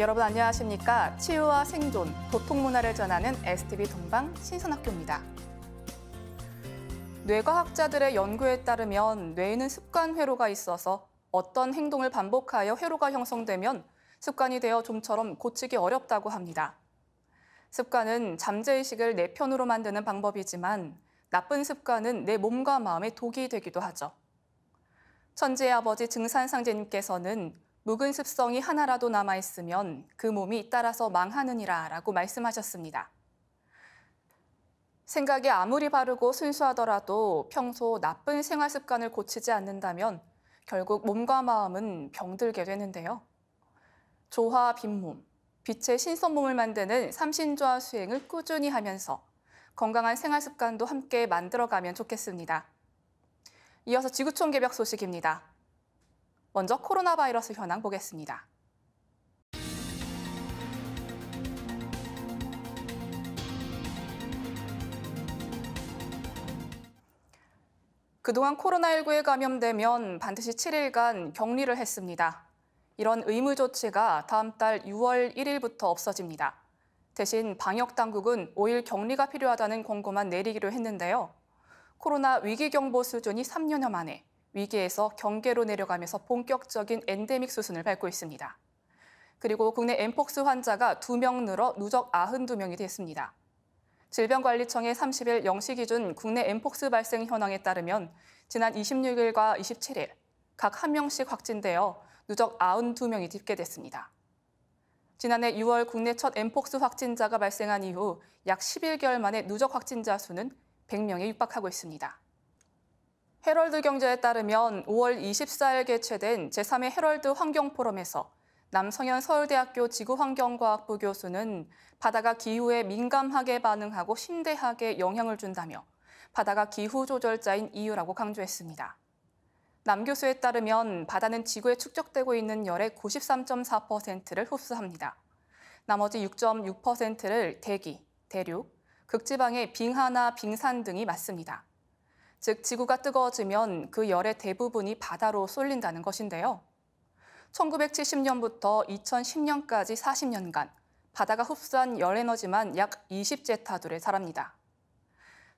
여러분 안녕하십니까? 치유와 생존, 도통 문화를 전하는 STV 동방 신선학교입니다. 뇌과학자들의 연구에 따르면 뇌에는 습관 회로가 있어서 어떤 행동을 반복하여 회로가 형성되면 습관이 되어 좀처럼 고치기 어렵다고 합니다. 습관은 잠재의식을 내 편으로 만드는 방법이지만 나쁜 습관은 내 몸과 마음의 독이 되기도 하죠. 천지의 아버지 증산상제님께서는 묵은 습성이 하나라도 남아있으면 그 몸이 따라서 망하느니라 라고 말씀하셨습니다. 생각이 아무리 바르고 순수하더라도 평소 나쁜 생활 습관을 고치지 않는다면 결국 몸과 마음은 병들게 되는데요. 조화 빈몸, 빛의 신선몸을 만드는 삼신조화 수행을 꾸준히 하면서 건강한 생활 습관도 함께 만들어가면 좋겠습니다. 이어서 지구촌 개벽 소식입니다. 먼저 코로나 바이러스 현황 보겠습니다. 그동안 코로나19에 감염되면 반드시 7일간 격리를 했습니다. 이런 의무 조치가 다음 달 6월 1일부터 없어집니다. 대신 방역 당국은 5일 격리가 필요하다는 권고만 내리기로 했는데요. 코로나 위기 경보 수준이 3년여 만에 위기에서 경계로 내려가면서 본격적인 엔데믹 수순을 밟고 있습니다. 그리고 국내 엠폭스 환자가 2명 늘어 누적 92명이 됐습니다. 질병관리청의 30일 0시 기준 국내 엠폭스 발생 현황에 따르면 지난 26일과 27일 각 1명씩 확진되어 누적 92명이 집계됐습니다. 지난해 6월 국내 첫 엠폭스 확진자가 발생한 이후 약 11개월 만에 누적 확진자 수는 100명에 육박하고 있습니다. 헤럴드 경제에 따르면 5월 24일 개최된 제3회 헤럴드 환경포럼에서 남성현 서울대학교 지구환경과학부 교수는 바다가 기후에 민감하게 반응하고 심대하게 영향을 준다며 바다가 기후 조절자인 이유라고 강조했습니다. 남 교수에 따르면 바다는 지구에 축적되고 있는 열의 93.4%를 흡수합니다. 나머지 6.6%를 대기, 대륙, 극지방의 빙하나 빙산 등이 맞습니다. 즉 지구가 뜨거워지면 그 열의 대부분이 바다로 쏠린다는 것인데요. 1970년부터 2010년까지 40년간 바다가 흡수한 열 에너지만 약 20제타둘에 달합니다.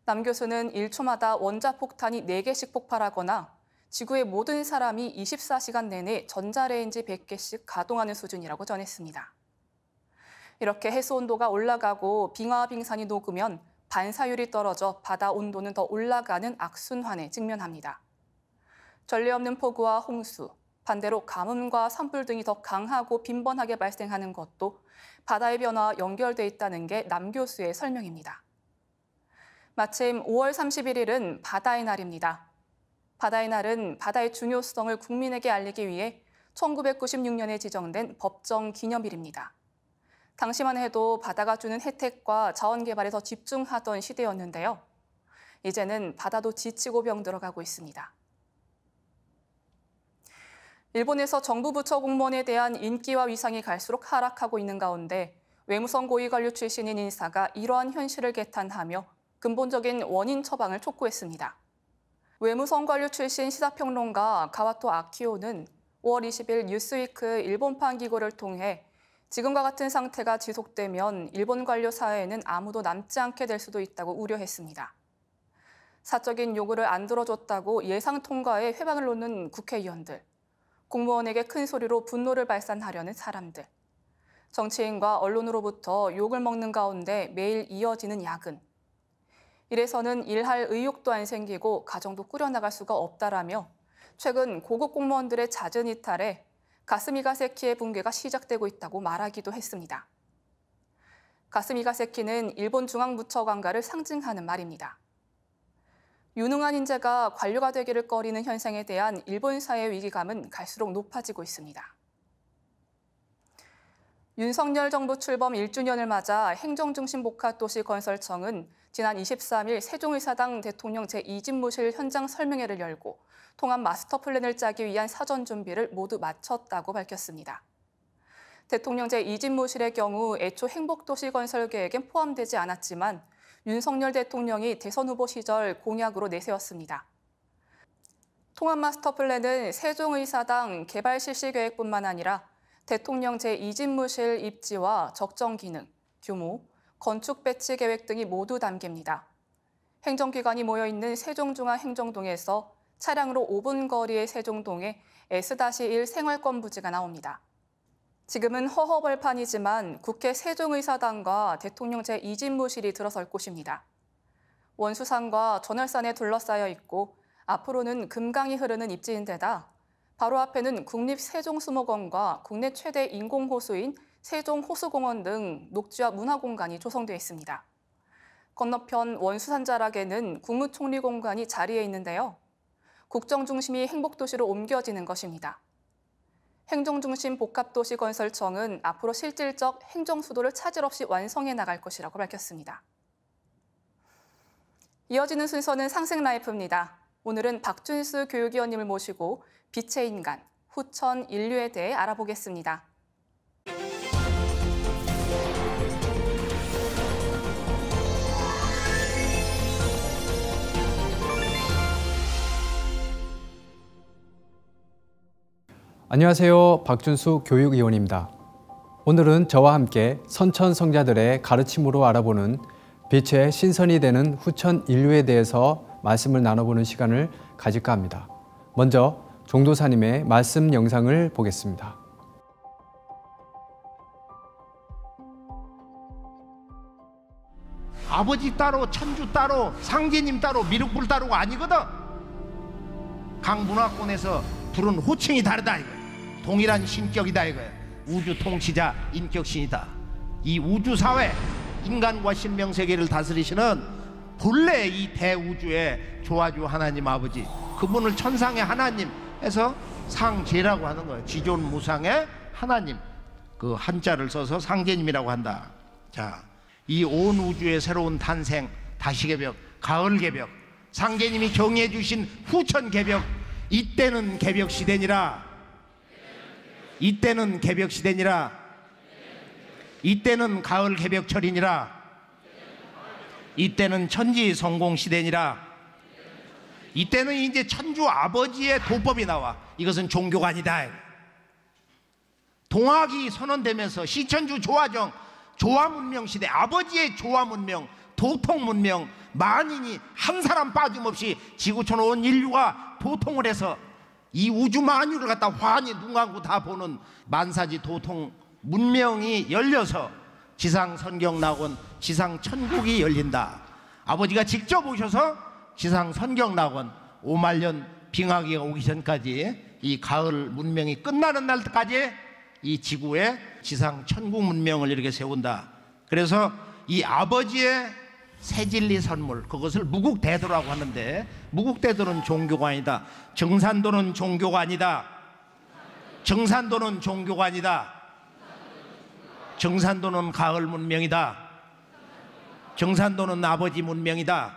남 교수는 1초마다 원자폭탄이 4개씩 폭발하거나 지구의 모든 사람이 24시간 내내 전자레인지 100개씩 가동하는 수준이라고 전했습니다. 이렇게 해수 온도가 올라가고 빙하 빙산이 녹으면 반사율이 떨어져 바다 온도는 더 올라가는 악순환에 직면합니다. 전례 없는 폭우와 홍수, 반대로 가뭄과 산불 등이 더 강하고 빈번하게 발생하는 것도 바다의 변화와 연결돼 있다는 게 남 교수의 설명입니다. 마침 5월 31일은 바다의 날입니다. 바다의 날은 바다의 중요성을 국민에게 알리기 위해 1996년에 지정된 법정 기념일입니다. 당시만 해도 바다가 주는 혜택과 자원 개발에 더 집중하던 시대였는데요. 이제는 바다도 지치고 병들어가고 있습니다. 일본에서 정부 부처 공무원에 대한 인기와 위상이 갈수록 하락하고 있는 가운데 외무성 고위관료 출신인 인사가 이러한 현실을 개탄하며 근본적인 원인 처방을 촉구했습니다. 외무성 관료 출신 시사평론가 가와토 아키오는 5월 20일 뉴스위크 일본판 기고를 통해 지금과 같은 상태가 지속되면 일본 관료 사회에는 아무도 남지 않게 될 수도 있다고 우려했습니다. 사적인 요구를 안 들어줬다고 예상 통과에 회방을 놓는 국회의원들, 공무원에게 큰 소리로 분노를 발산하려는 사람들, 정치인과 언론으로부터 욕을 먹는 가운데 매일 이어지는 야근. 이래서는 일할 의욕도 안 생기고 가정도 꾸려나갈 수가 없다라며 최근 고급 공무원들의 잦은 이탈에 가스미가세키의 붕괴가 시작되고 있다고 말하기도 했습니다. 가스미가세키는 일본 중앙부처 관가를 상징하는 말입니다. 유능한 인재가 관료가 되기를 꺼리는 현상에 대한 일본 사회 위기감은 갈수록 높아지고 있습니다. 윤석열 정부 출범 1주년을 맞아 행정중심 복합도시 건설청은 지난 23일 세종의사당 대통령 제2집무실 현장 설명회를 열고 통합 마스터 플랜을 짜기 위한 사전 준비를 모두 마쳤다고 밝혔습니다. 대통령 제2집무실의 경우 애초 행복도시 건설 계획엔 포함되지 않았지만 윤석열 대통령이 대선 후보 시절 공약으로 내세웠습니다. 통합 마스터 플랜은 세종의사당 개발 실시 계획뿐만 아니라 대통령 제2집무실 입지와 적정 기능, 규모, 건축 배치 계획 등이 모두 담깁니다. 행정기관이 모여 있는 세종중앙행정동에서 차량으로 5분 거리의 세종동에 S-1 생활권 부지가 나옵니다. 지금은 허허벌판이지만 국회 세종의사당과 대통령 제2집무실이 들어설 곳입니다. 원수산과 전월산에 둘러싸여 있고 앞으로는 금강이 흐르는 입지인데다 바로 앞에는 국립세종수목원과 국내 최대 인공호수인 세종호수공원 등 녹지와 문화공간이 조성되어 있습니다. 건너편 원수산 자락에는 국무총리 공간이 자리해 있는데요. 국정 중심이 행복 도시로 옮겨지는 것입니다. 행정중심 복합도시 건설청은 앞으로 실질적 행정 수도를 차질 없이 완성해 나갈 것이라고 밝혔습니다. 이어지는 순서는 상생 라이프입니다. 오늘은 박준수 교육위원님을 모시고 빛의 인간, 후천 인류에 대해 알아보겠습니다. 안녕하세요. 박준수 교육위원입니다. 오늘은 저와 함께 선천 성자들의 가르침으로 알아보는 빛의 신선이 되는 후천 인류에 대해서 말씀을 나눠보는 시간을 가질까 합니다. 먼저 종도사님의 말씀 영상을 보겠습니다. 아버지 따로 천주 따로 상제님 따로 미륵불 따로가 아니거든 강문화권에서 부른 호칭이 다르다 이거 동일한 신격이다 이거야 우주 통치자 인격신이다. 이 우주 사회 인간과 신명세계를 다스리시는 본래 이 대우주의 조화주 하나님 아버지 그분을 천상의 하나님 해서 상제라고 하는 거예요. 지존 무상의 하나님. 그 한자를 써서 상제님이라고 한다. 자 이 온 우주의 새로운 탄생 다시 개벽 가을 개벽 상제님이 정해 주신 후천 개벽 이때는 개벽 시대니라 이때는 개벽 시대니라. 이때는 가을 개벽철이니라. 이때는 천지 성공 시대니라. 이때는 이제 천주 아버지의 도법이 나와. 이것은 종교가 아니다. 동학이 선언되면서 시천주 조화정 조화 문명 시대 아버지의 조화 문명 도통 문명 만인이 한 사람 빠짐없이 지구촌 온 인류가 도통을 해서 이 우주 만유를 갖다 환히 눈 감고 다 보는 만사지 도통 문명이 열려서 지상 선경 낙원 지상 천국이 열린다. 아버지가 직접 오셔서 지상 선경 낙원 5만년 빙하기가 오기 전까지 이 가을 문명이 끝나는 날까지 이 지구에 지상 천국 문명을 이렇게 세운다. 그래서 이 아버지의 새진리 선물. 그것을 무국대도라고 하는데 무국대도는 종교가 아니다. 정산도는 종교가 아니다. 정산도는 종교가 아니다. 정산도는 가을 문명이다. 정산도는 아버지 문명이다.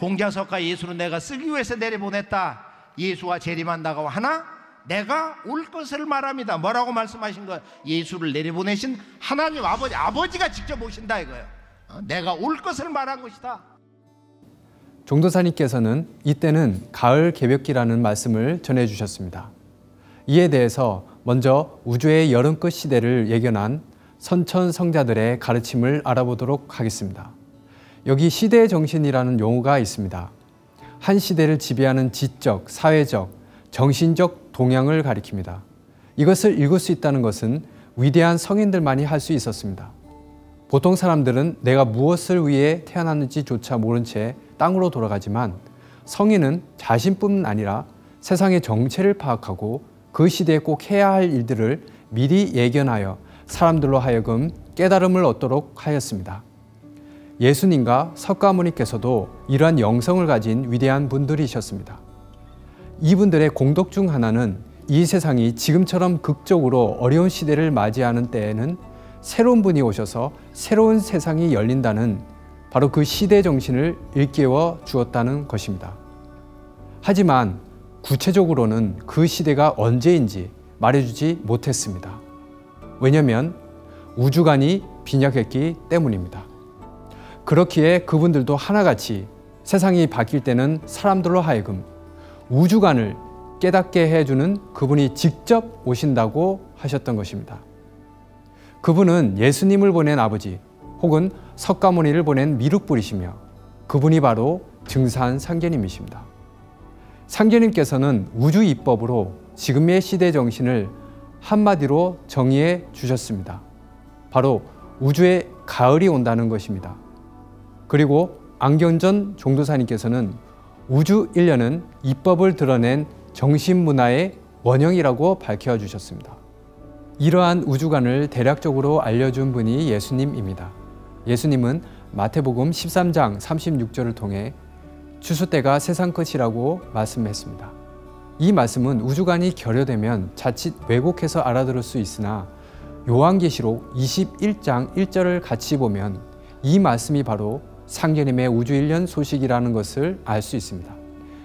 공자석가 예수는 내가 쓰기 위해서 내려보냈다. 예수가 재림한다고 하나? 내가 올 것을 말합니다. 뭐라고 말씀하신 거 예수를 내려보내신 하나님 아버지 아버지가 직접 오신다 이거예요. 어, 내가 올 것을 말한 것이다. 종도사님께서는 이때는 가을 개벽기라는 말씀을 전해 주셨습니다. 이에 대해서 먼저 우주의 여름 끝 시대를 예견한 선천 성자들의 가르침을 알아보도록 하겠습니다. 여기 시대 정신이라는 용어가 있습니다. 한 시대를 지배하는 지적, 사회적, 정신적 동향을 가리킵니다. 이것을 읽을 수 있다는 것은 위대한 성인들만이 할 수 있었습니다. 보통 사람들은 내가 무엇을 위해 태어났는지조차 모른 채 땅으로 돌아가지만 성인은 자신뿐 아니라 세상의 정체를 파악하고 그 시대에 꼭 해야 할 일들을 미리 예견하여 사람들로 하여금 깨달음을 얻도록 하였습니다. 예수님과 석가모니께서도 이러한 영성을 가진 위대한 분들이셨습니다. 이분들의 공덕 중 하나는 이 세상이 지금처럼 극적으로 어려운 시대를 맞이하는 때에는 새로운 분이 오셔서 새로운 세상이 열린다는 바로 그 시대 정신을 일깨워 주었다는 것입니다. 하지만 구체적으로는 그 시대가 언제인지 말해주지 못했습니다. 왜냐하면 우주관이 빈약했기 때문입니다. 그렇기에 그분들도 하나같이 세상이 바뀔 때는 사람들로 하여금 우주관을 깨닫게 해주는 그분이 직접 오신다고 하셨던 것입니다. 그분은 예수님을 보낸 아버지 혹은 석가모니를 보낸 미륵불이시며 그분이 바로 증산 상계님이십니다. 상계님께서는 우주 입법으로 지금의 시대 정신을 한마디로 정의해 주셨습니다. 바로 우주에 가을이 온다는 것입니다. 그리고 안경전 종도사님께서는 우주 일련은 입법을 드러낸 정신문화의 원형이라고 밝혀주셨습니다. 이러한 우주관을 대략적으로 알려준 분이 예수님입니다. 예수님은 마태복음 13장 36절을 통해 추수 때가 세상 끝이라고 말씀했습니다. 이 말씀은 우주관이 결여되면 자칫 왜곡해서 알아들을 수 있으나 요한계시록 21장 1절을 같이 보면 이 말씀이 바로 상계님의 우주 일련 소식이라는 것을 알 수 있습니다.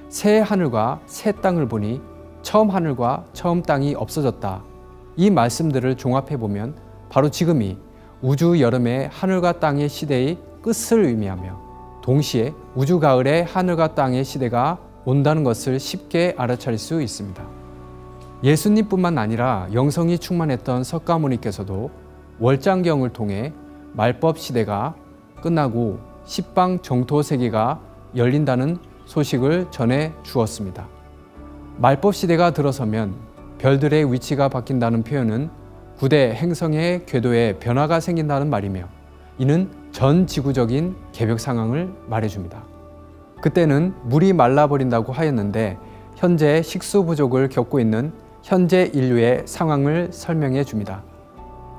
새 하늘과 새 땅을 보니 처음 하늘과 처음 땅이 없어졌다. 이 말씀들을 종합해 보면 바로 지금이 우주 여름의 하늘과 땅의 시대의 끝을 의미하며 동시에 우주 가을의 하늘과 땅의 시대가 온다는 것을 쉽게 알아차릴 수 있습니다. 예수님뿐만 아니라 영성이 충만했던 석가모니께서도 월장경을 통해 말법 시대가 끝나고 십방 정토 세계가 열린다는 소식을 전해 주었습니다. 말법 시대가 들어서면 별들의 위치가 바뀐다는 표현은 구대 행성의 궤도에 변화가 생긴다는 말이며 이는 전 지구적인 개벽 상황을 말해줍니다. 그때는 물이 말라버린다고 하였는데 현재 식수 부족을 겪고 있는 현재 인류의 상황을 설명해 줍니다.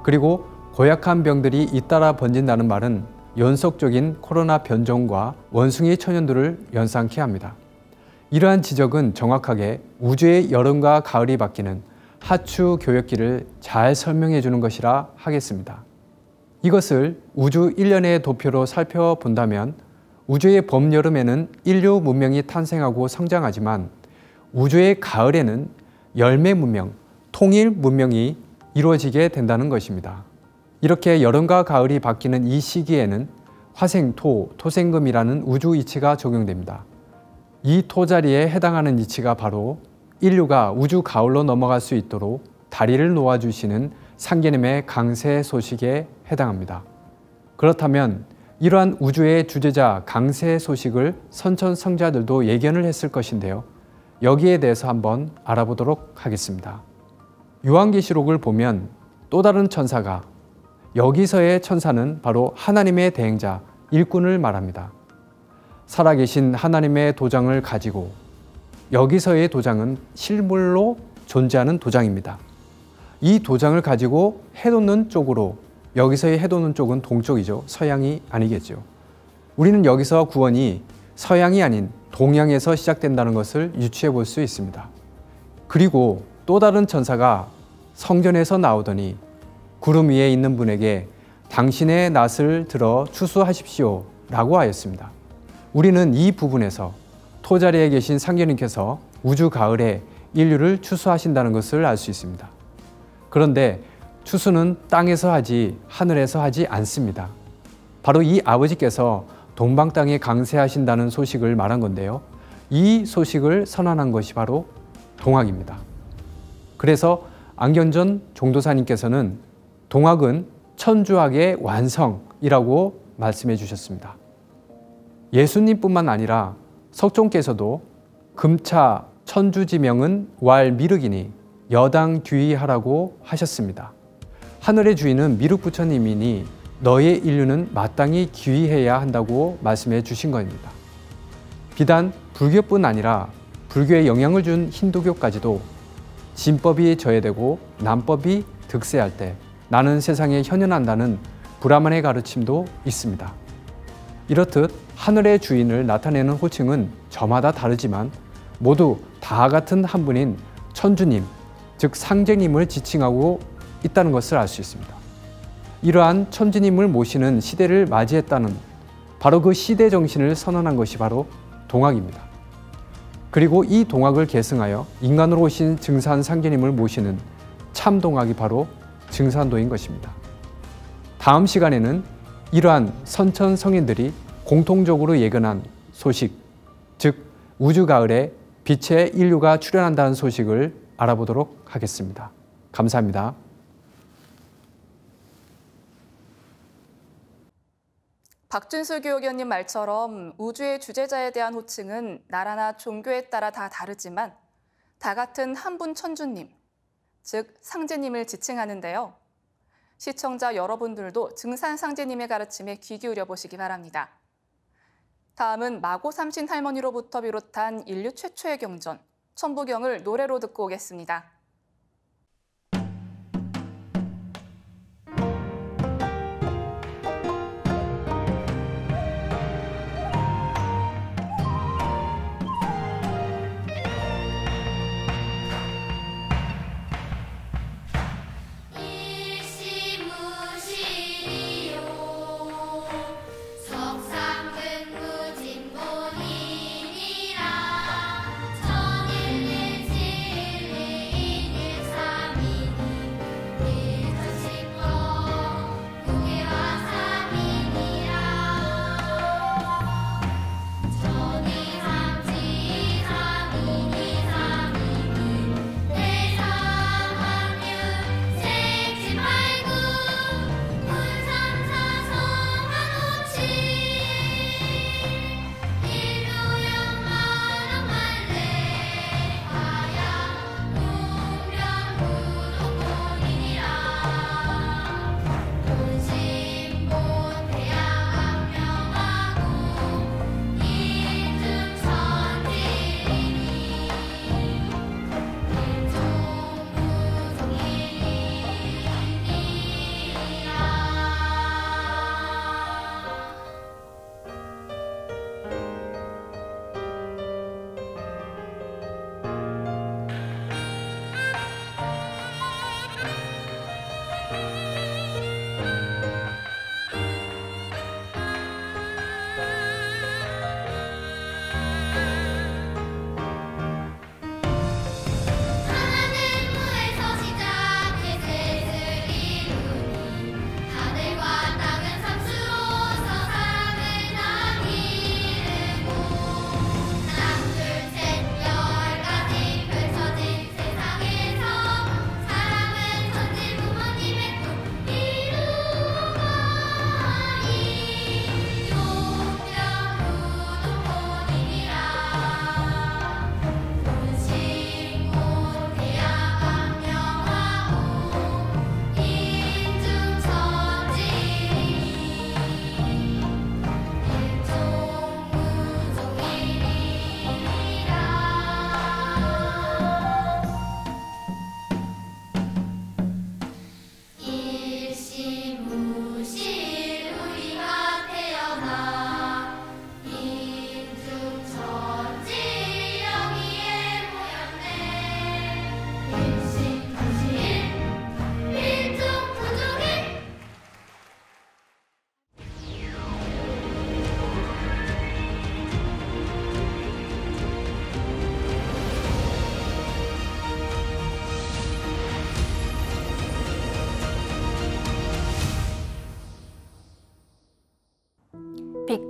그리고 고약한 병들이 잇따라 번진다는 말은 연속적인 코로나 변종과 원숭이 천연들을 연상케 합니다. 이러한 지적은 정확하게 우주의 여름과 가을이 바뀌는 하추 교역기를 잘 설명해 주는 것이라 하겠습니다. 이것을 우주 일련의 도표로 살펴본다면 우주의 봄, 여름에는 인류 문명이 탄생하고 성장하지만 우주의 가을에는 열매 문명, 통일 문명이 이루어지게 된다는 것입니다. 이렇게 여름과 가을이 바뀌는 이 시기에는 화생토, 토생금이라는 우주 이치가 적용됩니다. 이 토자리에 해당하는 이치가 바로 인류가 우주 가을로 넘어갈 수 있도록 다리를 놓아주시는 상계님의 강세 소식에 해당합니다. 그렇다면 이러한 우주의 주제자 강세 소식을 선천 성자들도 예견을 했을 것인데요. 여기에 대해서 한번 알아보도록 하겠습니다. 요한계시록을 보면 또 다른 천사가 여기서의 천사는 바로 하나님의 대행자 일꾼을 말합니다. 살아계신 하나님의 도장을 가지고 여기서의 도장은 실물로 존재하는 도장입니다. 이 도장을 가지고 해놓는 쪽으로 여기서의 해놓는 쪽은 동쪽이죠. 서양이 아니겠죠. 우리는 여기서 구원이 서양이 아닌 동양에서 시작된다는 것을 유추해 볼 수 있습니다. 그리고 또 다른 천사가 성전에서 나오더니 구름 위에 있는 분에게 당신의 낫을 들어 추수하십시오 라고 하였습니다. 우리는 이 부분에서 토자리에 계신 상계님께서 우주 가을에 인류를 추수하신다는 것을 알 수 있습니다. 그런데 추수는 땅에서 하지 하늘에서 하지 않습니다. 바로 이 아버지께서 동방 땅에 강세하신다는 소식을 말한 건데요. 이 소식을 선언한 것이 바로 동학입니다. 그래서 안견전 종도사님께서는 동학은 천주학의 완성이라고 말씀해 주셨습니다. 예수님뿐만 아니라 석종께서도 금차 천주지명은 왈 미륵이니 여당 귀의하라고 하셨습니다. 하늘의 주인은 미륵 부처님이니 너의 인류는 마땅히 귀의해야 한다고 말씀해 주신 겁니다. 비단 불교뿐 아니라 불교에 영향을 준 힌두교까지도 진법이 저해되고 남법이 득세할 때 나는 세상에 현현한다는 브라만의 가르침도 있습니다. 이렇듯 하늘의 주인을 나타내는 호칭은 저마다 다르지만 모두 다 같은 한 분인 천주님, 즉 상제님을 지칭하고 있다는 것을 알 수 있습니다. 이러한 천주님을 모시는 시대를 맞이했다는 바로 그 시대 정신을 선언한 것이 바로 동학입니다. 그리고 이 동학을 계승하여 인간으로 오신 증산 상계님을 모시는 참 동학이 바로 증산도인 것입니다. 다음 시간에는 이러한 선천 성인들이 공통적으로 예견한 소식, 즉 우주 가을에 빛의 인류가 출현한다는 소식을 알아보도록 하겠습니다. 감사합니다. 박준수 교육위원님 말처럼 우주의 주제자에 대한 호칭은 나라나 종교에 따라 다 다르지만 다 같은 한 분 천주님, 즉 상제님을 지칭하는데요. 시청자 여러분들도 증산 상제님의 가르침에 귀 기울여 보시기 바랍니다. 다음은 마고 삼신 할머니로부터 비롯한 인류 최초의 경전, 천부경을 노래로 듣고 오겠습니다.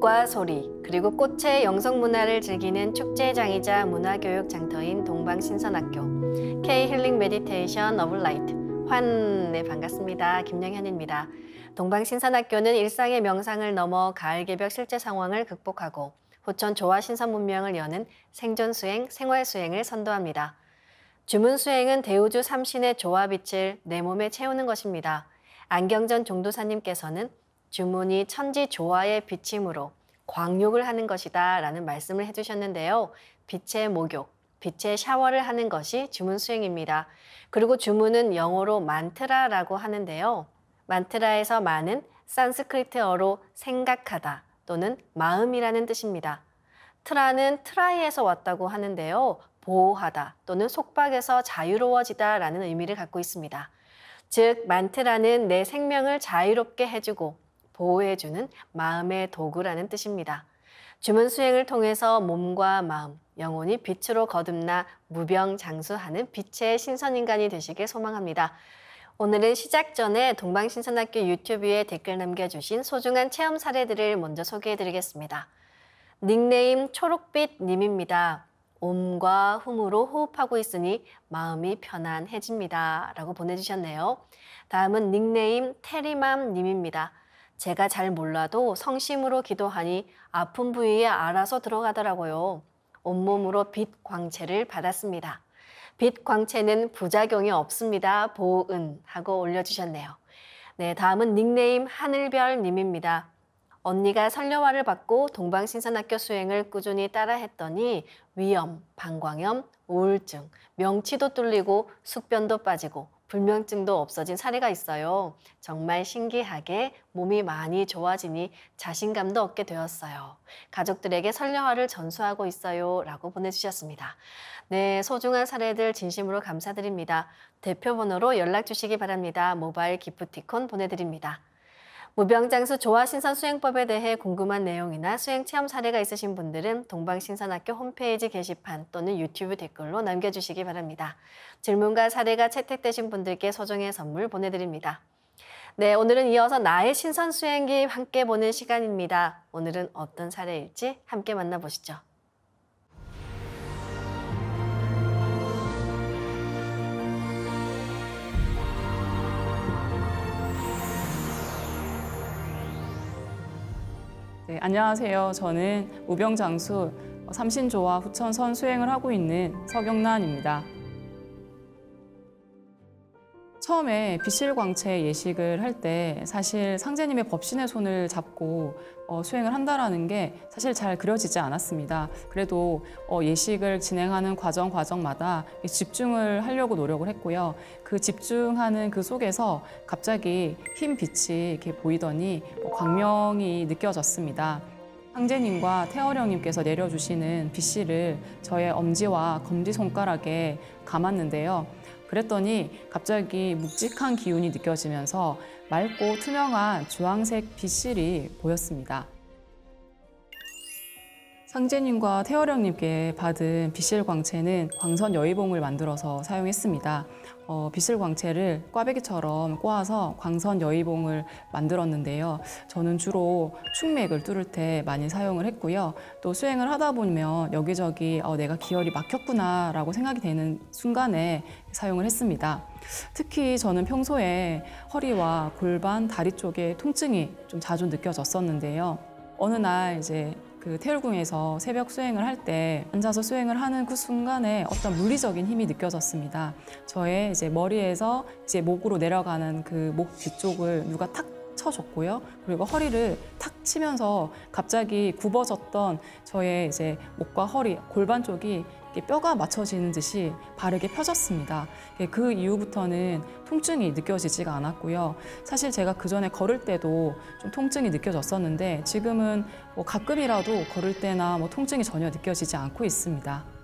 빛과 소리 그리고 꽃의 영성 문화를 즐기는 축제장이자 문화교육 장터인 동방신선학교 K healing meditation of light 환네 반갑습니다. 김영현입니다. 동방신선학교는 일상의 명상을 넘어 가을 개벽 실제 상황을 극복하고 후천 조화 신선 문명을 여는 생존 수행, 생활 수행을 선도합니다. 주문 수행은 대우주 삼신의 조화 빛을 내 몸에 채우는 것입니다. 안경전 종도사님께서는 주문이 천지 조화의 빛으로 광욕을 하는 것이다 라는 말씀을 해주셨는데요. 빛의 목욕, 빛의 샤워를 하는 것이 주문 수행입니다. 그리고 주문은 영어로 만트라라고 하는데요. 만트라에서 만은 산스크리트어로 생각하다 또는 마음이라는 뜻입니다. 트라는 트라야에서 왔다고 하는데요. 보호하다 또는 속박에서 자유로워지다 라는 의미를 갖고 있습니다. 즉, 만트라는 내 생명을 자유롭게 해주고 보호해주는 마음의 도구라는 뜻입니다. 주문 수행을 통해서 몸과 마음, 영혼이 빛으로 거듭나 무병장수하는 빛의 신선인간이 되시길 소망합니다. 오늘은 시작 전에 동방신선학교 유튜브에 댓글 남겨주신 소중한 체험 사례들을 먼저 소개해드리겠습니다. 닉네임 초록빛 님입니다. 옴과 훔으로 호흡하고 있으니 마음이 편안해집니다. 라고 보내주셨네요. 다음은 닉네임 테리맘 님입니다. 제가 잘 몰라도 성심으로 기도하니 아픈 부위에 알아서 들어가더라고요. 온몸으로 빛 광채를 받았습니다. 빛 광채는 부작용이 없습니다. 보은 하고 올려주셨네요. 네, 다음은 닉네임 하늘별님입니다. 언니가 설녀화를 받고 동방신선학교 수행을 꾸준히 따라 했더니 위염, 방광염, 우울증, 명치도 뚫리고 숙변도 빠지고 불면증도 없어진 사례가 있어요. 정말 신기하게 몸이 많이 좋아지니 자신감도 얻게 되었어요. 가족들에게 설녀화를 전수하고 있어요. 라고 보내주셨습니다. 네, 소중한 사례들 진심으로 감사드립니다. 대표 번호로 연락 주시기 바랍니다. 모바일 기프티콘 보내드립니다. 무병장수 조화신선 수행법에 대해 궁금한 내용이나 수행 체험 사례가 있으신 분들은 동방신선학교 홈페이지 게시판 또는 유튜브 댓글로 남겨주시기 바랍니다. 질문과 사례가 채택되신 분들께 소정의 선물 보내드립니다. 네, 오늘은 이어서 나의 신선 수행기 함께 보는 시간입니다. 오늘은 어떤 사례일지 함께 만나보시죠. 네, 안녕하세요. 저는 우병장수 삼신조화 후천선 수행을 하고 있는 서경란입니다. 처음에 비실광채 예식을 할 때 사실 상제님의 법신의 손을 잡고 어, 수행을 한다라는 게 사실 잘 그려지지 않았습니다. 그래도 어, 예식을 진행하는 과정 과정마다 집중을 하려고 노력을 했고요. 그 집중하는 그 속에서 갑자기 흰 빛이 이렇게 보이더니 어, 광명이 느껴졌습니다. 황제님과 태어령님께서 내려주시는 빛씨를 저의 엄지와 검지 손가락에 감았는데요. 그랬더니 갑자기 묵직한 기운이 느껴지면서 맑고 투명한 주황색 빛실이 보였습니다. 상제님과 태어령님께 받은 빛실 광채는 광선 여의봉을 만들어서 사용했습니다. 어, 빛실 광채를 꽈배기처럼 꼬아서 광선 여의봉을 만들었는데요. 저는 주로 충맥을 뚫을 때 많이 사용을 했고요. 또 수행을 하다 보면 여기저기 어, 내가 기혈이 막혔구나 라고 생각이 되는 순간에 사용을 했습니다. 특히 저는 평소에 허리와 골반, 다리 쪽에 통증이 좀 자주 느껴졌었는데요. 어느 날 이제 그 태울궁에서 새벽 수행을 할 때 앉아서 수행을 하는 그 순간에 어떤 물리적인 힘이 느껴졌습니다. 저의 이제 머리에서 이제 목으로 내려가는 그 목 뒤쪽을 누가 탁 쳐줬고요. 그리고 허리를 탁 치면서 갑자기 굽어졌던 저의 이제 목과 허리, 골반 쪽이 뼈가 맞춰지는 듯이 바르게 펴졌습니다. 예, 그 이후부터는 통증이 느껴지지가 않았고요. 사실 제가 그 전에 걸을 때도 좀 통증이 느껴졌었는데 지금은 뭐 가끔이라도 걸을 때나 뭐 통증이 전혀 느껴지지 않고 있습니다.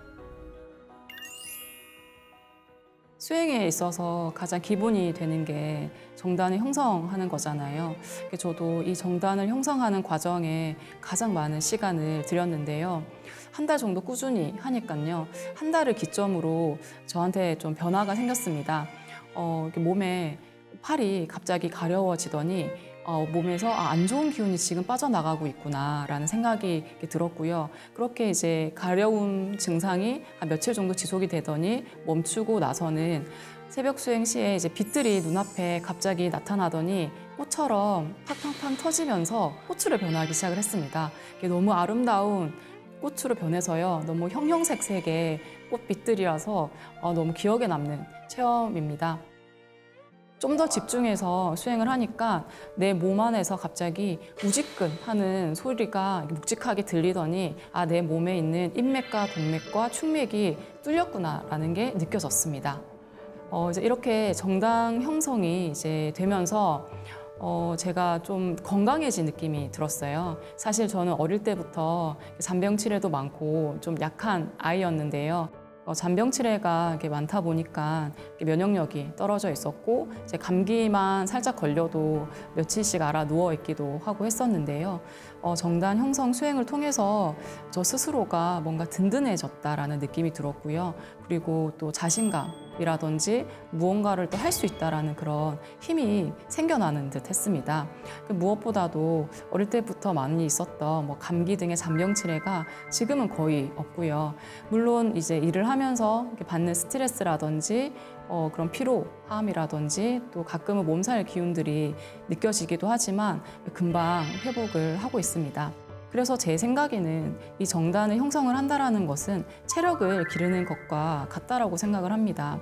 수행에 있어서 가장 기본이 되는 게 정단을 형성하는 거잖아요. 저도 이 정단을 형성하는 과정에 가장 많은 시간을 들였는데요. 한 달 정도 꾸준히 하니까요. 한 달을 기점으로 저한테 좀 변화가 생겼습니다. 어, 몸에 팔이 갑자기 가려워지더니 어, 몸에서 아, 안 좋은 기운이 지금 빠져나가고 있구나라는 생각이 들었고요. 그렇게 이제 가려움 증상이 한 며칠 정도 지속이 되더니 멈추고 나서는 새벽 수행 시에 이제 빛들이 눈앞에 갑자기 나타나더니 꽃처럼 팡팡팡 터지면서 꽃으로 변하기 시작을 했습니다. 너무 아름다운 꽃으로 변해서요. 너무 형형색색의 꽃빛들이라서 어, 너무 기억에 남는 체험입니다. 좀 더 집중해서 수행을 하니까 내 몸 안에서 갑자기 우지끈 하는 소리가 묵직하게 들리더니 아, 내 몸에 있는 인맥과 동맥과 충맥이 뚫렸구나라는 게 느껴졌습니다. 어, 이제 이렇게 정당 형성이 이제 되면서 어, 제가 좀 건강해진 느낌이 들었어요. 사실 저는 어릴 때부터 잔병 치레도 많고 좀 약한 아이였는데요. 어, 잔병 치레가 이렇게 많다 보니까 이렇게 면역력이 떨어져 있었고 이제 감기만 살짝 걸려도 며칠씩 알아 누워 있기도 하고 했었는데요. 어, 정단 형성 수행을 통해서 저 스스로가 뭔가 든든해졌다라는 느낌이 들었고요. 그리고 또 자신감 이라든지 무언가를 또 할 수 있다라는 그런 힘이 생겨나는 듯 했습니다. 그 무엇보다도 어릴 때부터 많이 있었던 뭐 감기 등의 잔병 치레가 지금은 거의 없고요. 물론 이제 일을 하면서 받는 스트레스라든지 어, 그런 피로함이라든지 또 가끔은 몸살 기운들이 느껴지기도 하지만 금방 회복을 하고 있습니다. 그래서 제 생각에는 이 정단을 형성을 한다라는 것은 체력을 기르는 것과 같다라고 생각을 합니다.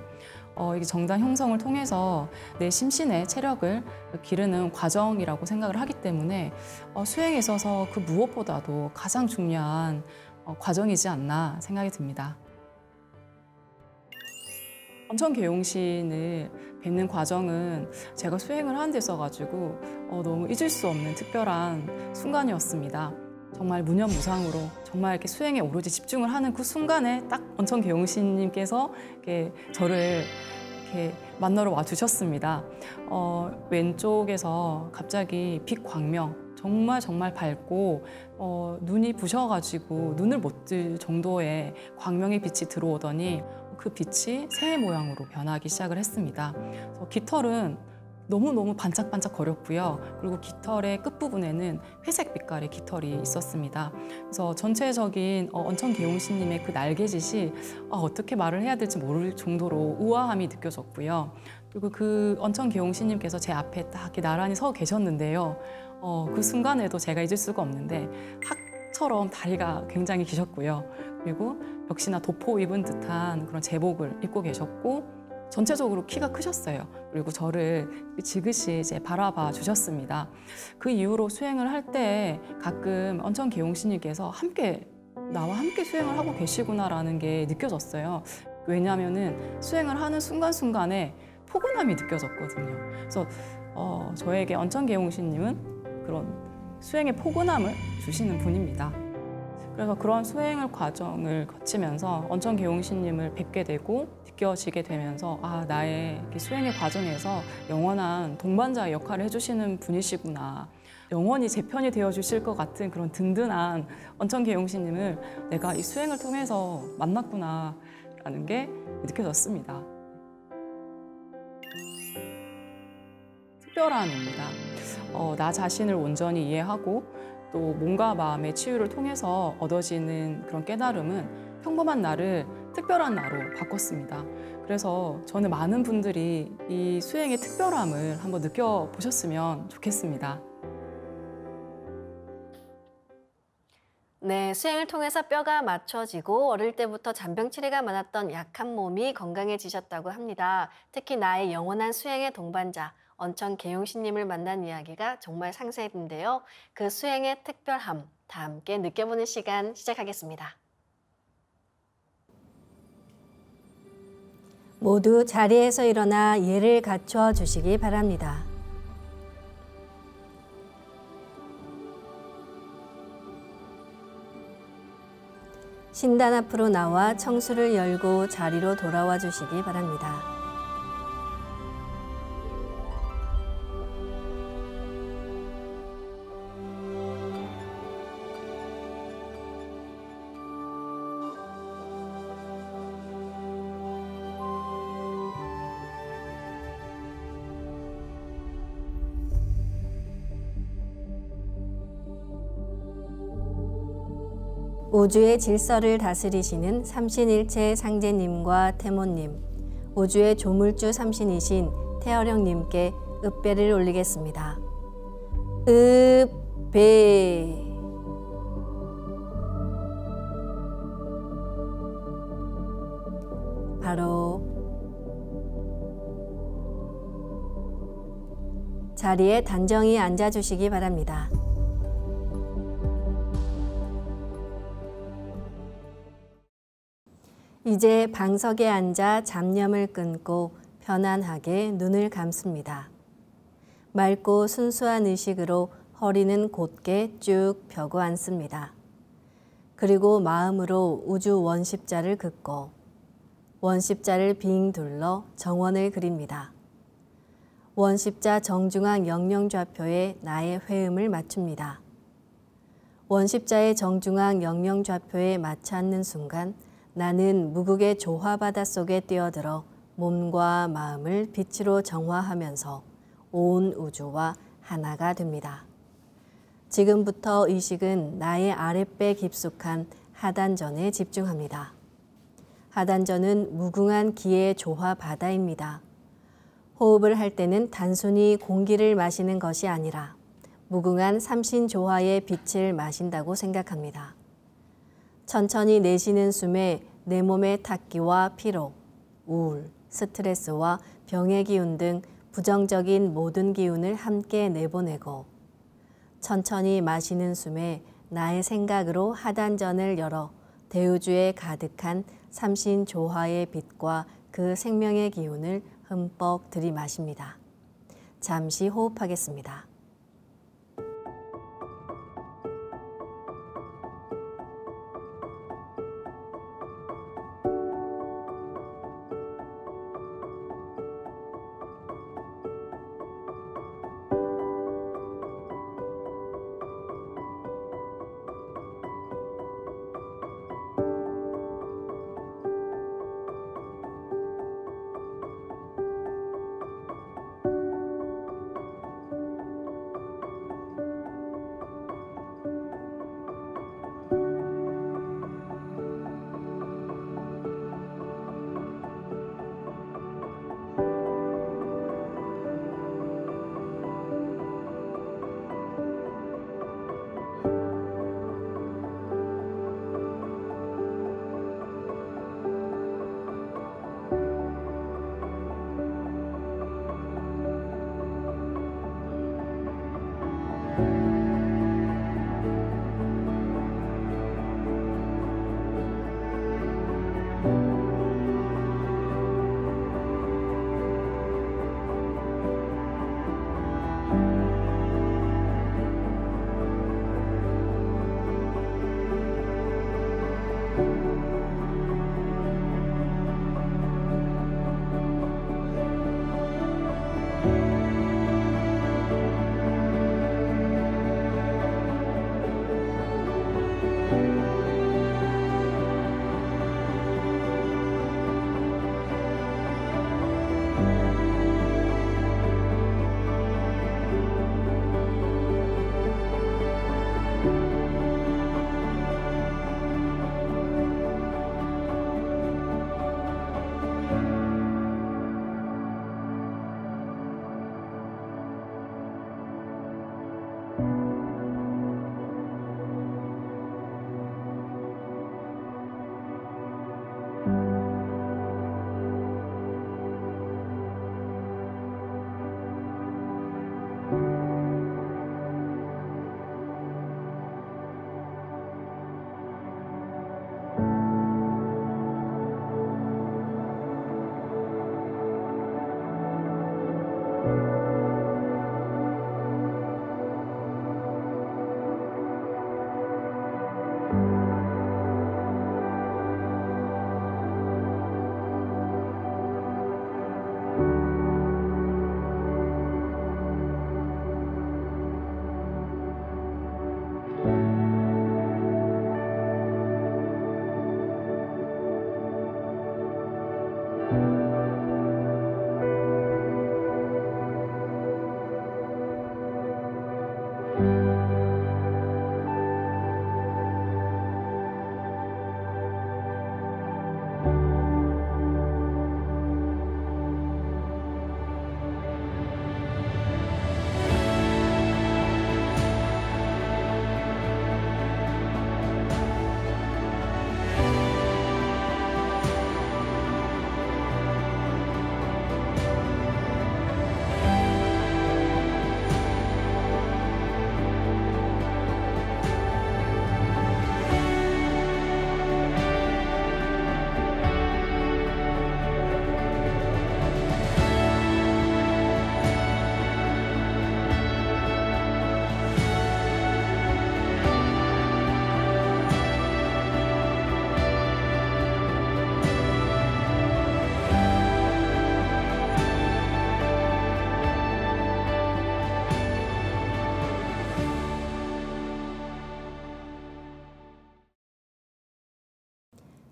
어, 이 정단 형성을 통해서 내 심신의 체력을 기르는 과정이라고 생각을 하기 때문에 어, 수행에 있어서 그 무엇보다도 가장 중요한 어, 과정이지 않나 생각이 듭니다. 엄청 개용신을 뵙는 과정은 제가 수행을 하는 데 있어가지고 어, 너무 잊을 수 없는 특별한 순간이었습니다. 정말 무념무상으로 정말 이렇게 수행에 오로지 집중을 하는 그 순간에 딱 원천 개용신님께서 이렇게 저를 이렇게 만나러 와 주셨습니다. 어, 왼쪽에서 갑자기 빛 광명 정말 정말 밝고 어, 눈이 부셔가지고 눈을 못 뜰 정도의 광명의 빛이 들어오더니 그 빛이 새 모양으로 변하기 시작을 했습니다. 깃털은 너무너무 반짝반짝 거렸고요. 그리고 깃털의 끝부분에는 회색 빛깔의 깃털이 있었습니다. 그래서 전체적인 어, 언천 개용신님의 그 날개짓이 아, 어떻게 말을 해야 될지 모를 정도로 우아함이 느껴졌고요. 그리고 그 언천 개용신님께서 제 앞에 딱 이렇게 나란히 서 계셨는데요. 어, 그 순간에도 제가 잊을 수가 없는데 학처럼 다리가 굉장히 기셨고요. 그리고 역시나 도포 입은 듯한 그런 제복을 입고 계셨고 전체적으로 키가 크셨어요. 그리고 저를 지그시 이제 바라봐 주셨습니다. 그 이후로 수행을 할 때 가끔 언천 개용신님께서 함께 나와 함께 수행을 하고 계시구나라는 게 느껴졌어요. 왜냐하면은 수행을 하는 순간순간에 포근함이 느껴졌거든요. 그래서 어, 저에게 언천 개용신님은 그런 수행의 포근함을 주시는 분입니다. 그래서 그런 수행을 과정을 거치면서 언천 개용신님을 뵙게 되고 느껴지게 되면서 아 나의 수행의 과정에서 영원한 동반자 역할을 해주시는 분이시구나. 영원히 제 편이 되어 주실 것 같은 그런 든든한 언천 개용신님을 내가 이 수행을 통해서 만났구나 라는 게 느껴졌습니다. 특별함입니다. 어, 나 자신을 온전히 이해하고 또 몸과 마음의 치유를 통해서 얻어지는 그런 깨달음은 평범한 나를 특별한 나로 바꿨습니다. 그래서 저는 많은 분들이 이 수행의 특별함을 한번 느껴보셨으면 좋겠습니다. 네, 수행을 통해서 뼈가 맞춰지고 어릴 때부터 잔병 치레가 많았던 약한 몸이 건강해지셨다고 합니다. 특히 나의 영원한 수행의 동반자 언천 개용신님을 만난 이야기가 정말 상세했는데요. 그 수행의 특별함 다 함께 느껴보는 시간 시작하겠습니다. 모두 자리에서 일어나 예를 갖춰 주시기 바랍니다. 신단 앞으로 나와 청수를 열고 자리로 돌아와 주시기 바랍니다. 우주의 질서를 다스리시는 삼신일체 상제님과 태모님, 우주의 조물주 삼신이신 태어령님께 읍배를 올리겠습니다. 읍배 바로 자리에 단정히 앉아주시기 바랍니다. 이제 방석에 앉아 잡념을 끊고 편안하게 눈을 감습니다. 맑고 순수한 의식으로 허리는 곧게 쭉 펴고 앉습니다. 그리고 마음으로 우주 원십자를 긋고 원십자를 빙 둘러 정원을 그립니다. 원십자 정중앙 영영좌표에 나의 회음을 맞춥니다. 원십자의 정중앙 영영좌표에 맞춰 앉는 순간 나는 무국의 조화 바다 속에 뛰어들어 몸과 마음을 빛으로 정화하면서 온 우주와 하나가 됩니다. 지금부터 의식은 나의 아랫배 깊숙한 하단전에 집중합니다. 하단전은 무궁한 기의 조화 바다입니다. 호흡을 할 때는 단순히 공기를 마시는 것이 아니라 무궁한 삼신조화의 빛을 마신다고 생각합니다. 천천히 내쉬는 숨에 내 몸의 탁기와 피로, 우울, 스트레스와 병의 기운 등 부정적인 모든 기운을 함께 내보내고 천천히 마시는 숨에 나의 생각으로 하단전을 열어 대우주에 가득한 삼신조화의 빛과 그 생명의 기운을 흠뻑 들이마십니다. 잠시 호흡하겠습니다.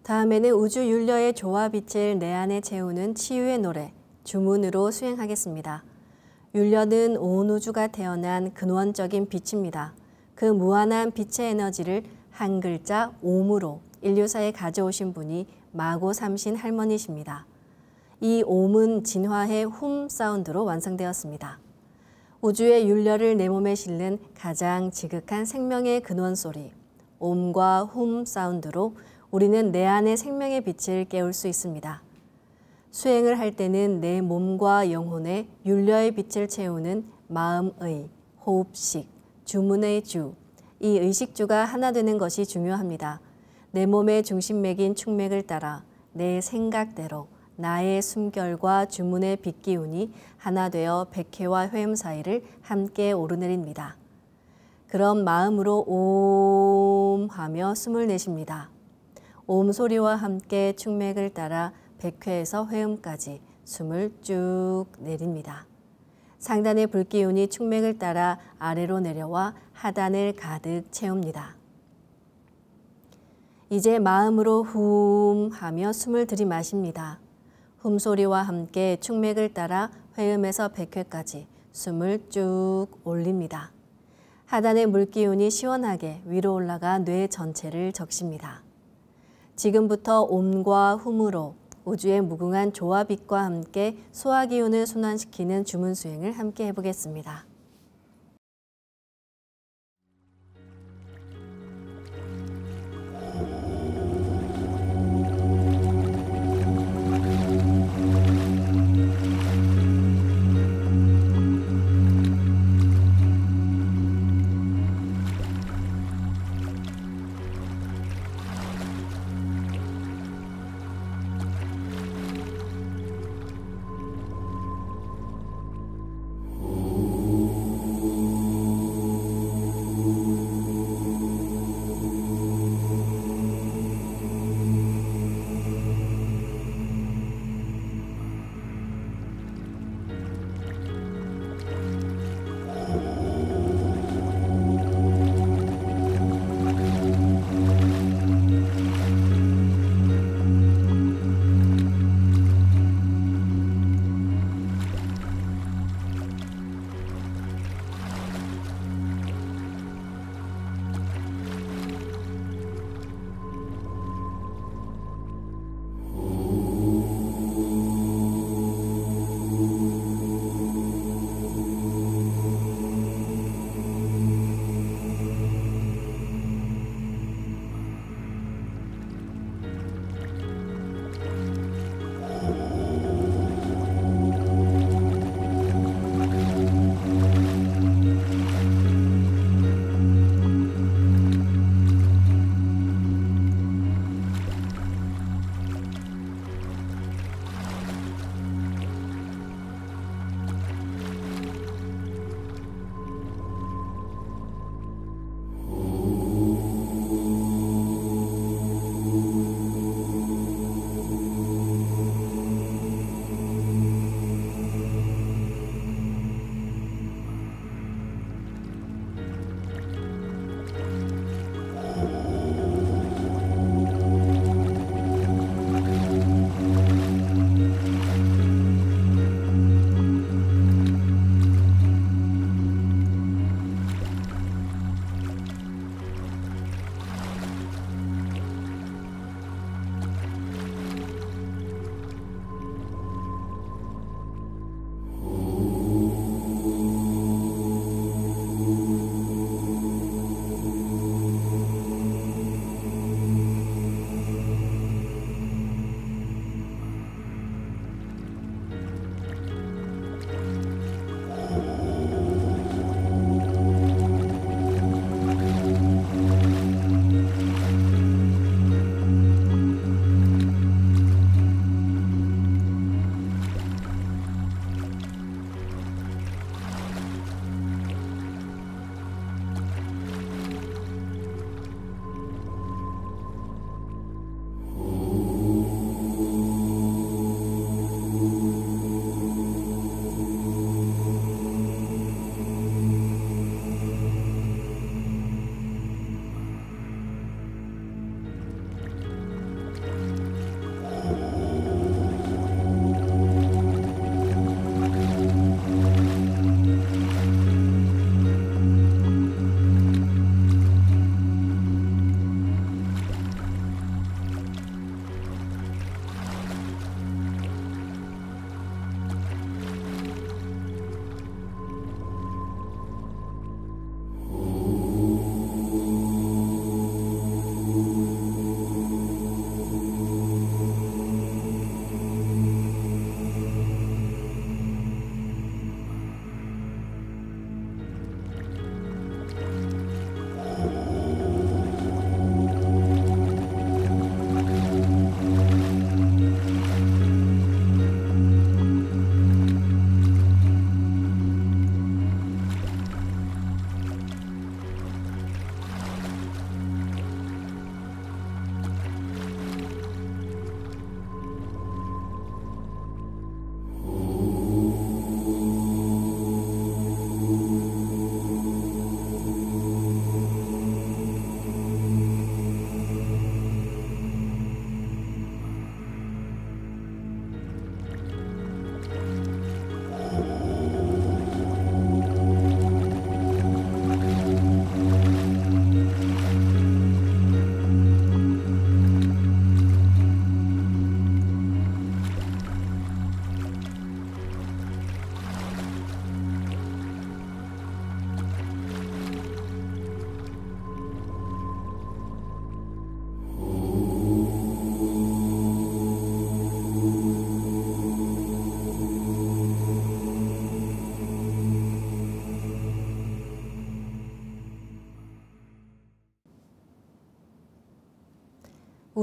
다음에는 우주 율려의 조화 빛을 내 안에 채우는 치유의 노래 주문으로 수행하겠습니다. 율려는 온 우주가 태어난 근원적인 빛입니다. 그 무한한 빛의 에너지를 한 글자 옴으로 인류사에 가져오신 분이 마고 삼신 할머니십니다. 이 옴은 진화의 훔 사운드로 완성되었습니다. 우주의 율려를 내 몸에 실는 가장 지극한 생명의 근원 소리, 옴과 훔 사운드로 우리는 내 안의 생명의 빛을 깨울 수 있습니다. 수행을 할 때는 내 몸과 영혼에 율려의 빛을 채우는 마음의, 호흡식, 주문의 주, 이 의식주가 하나 되는 것이 중요합니다. 내 몸의 중심맥인 축맥을 따라 내 생각대로 나의 숨결과 주문의 빛기운이 하나 되어 백회와 회음 사이를 함께 오르내립니다. 그런 마음으로 옴 하며 숨을 내쉽니다. 옴 소리와 함께 축맥을 따라 백회에서 회음까지 숨을 쭉 내립니다. 상단의 불기운이 축맥을 따라 아래로 내려와 하단을 가득 채웁니다. 이제 마음으로 훔 하며 숨을 들이마십니다. 훔 소리와 함께 축맥을 따라 회음에서 백회까지 숨을 쭉 올립니다. 하단의 물기운이 시원하게 위로 올라가 뇌 전체를 적십니다. 지금부터 옴과 훔으로 우주의 무궁한 조화빛과 함께 소화 기운을 순환시키는 주문 수행을 함께 해보겠습니다.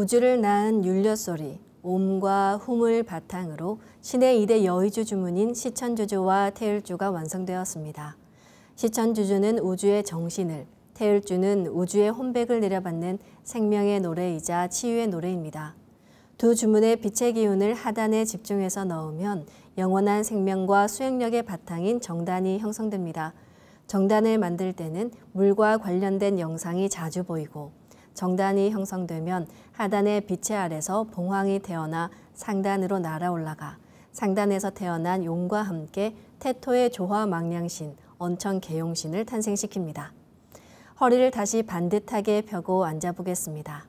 우주를 낳은 율려 소리, 옴과 hum을 바탕으로 신의 이대 여의주 주문인 시천주주와 태율주가 완성되었습니다. 시천주주는 우주의 정신을, 태율주는 우주의 혼백을 내려받는 생명의 노래이자 치유의 노래입니다. 두 주문의 빛의 기운을 하단에 집중해서 넣으면 영원한 생명과 수행력의 바탕인 정단이 형성됩니다. 정단을 만들 때는 물과 관련된 영상이 자주 보이고 정단이 형성되면 하단의 빛의 아래서 봉황이 태어나 상단으로 날아올라가 상단에서 태어난 용과 함께 태토의 조화 망량신, 언천 개용신을 탄생시킵니다. 허리를 다시 반듯하게 펴고 앉아보겠습니다.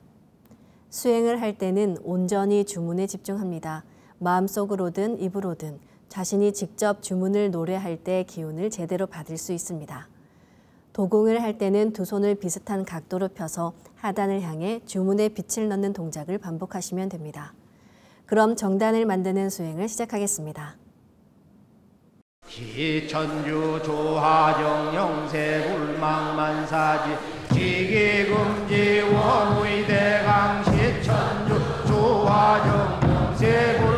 수행을 할 때는 온전히 주문에 집중합니다. 마음속으로든 입으로든 자신이 직접 주문을 노래할 때 기운을 제대로 받을 수 있습니다. 도공을 할 때는 두 손을 비슷한 각도로 펴서 하단을 향해 주문에 빛을 넣는 동작을 반복하시면 됩니다. 그럼 정단을 만드는 수행을 시작하겠습니다. 시천주 조하정 영세 불망만사지 지기금지 원의대강 시천주 조하정 영세 불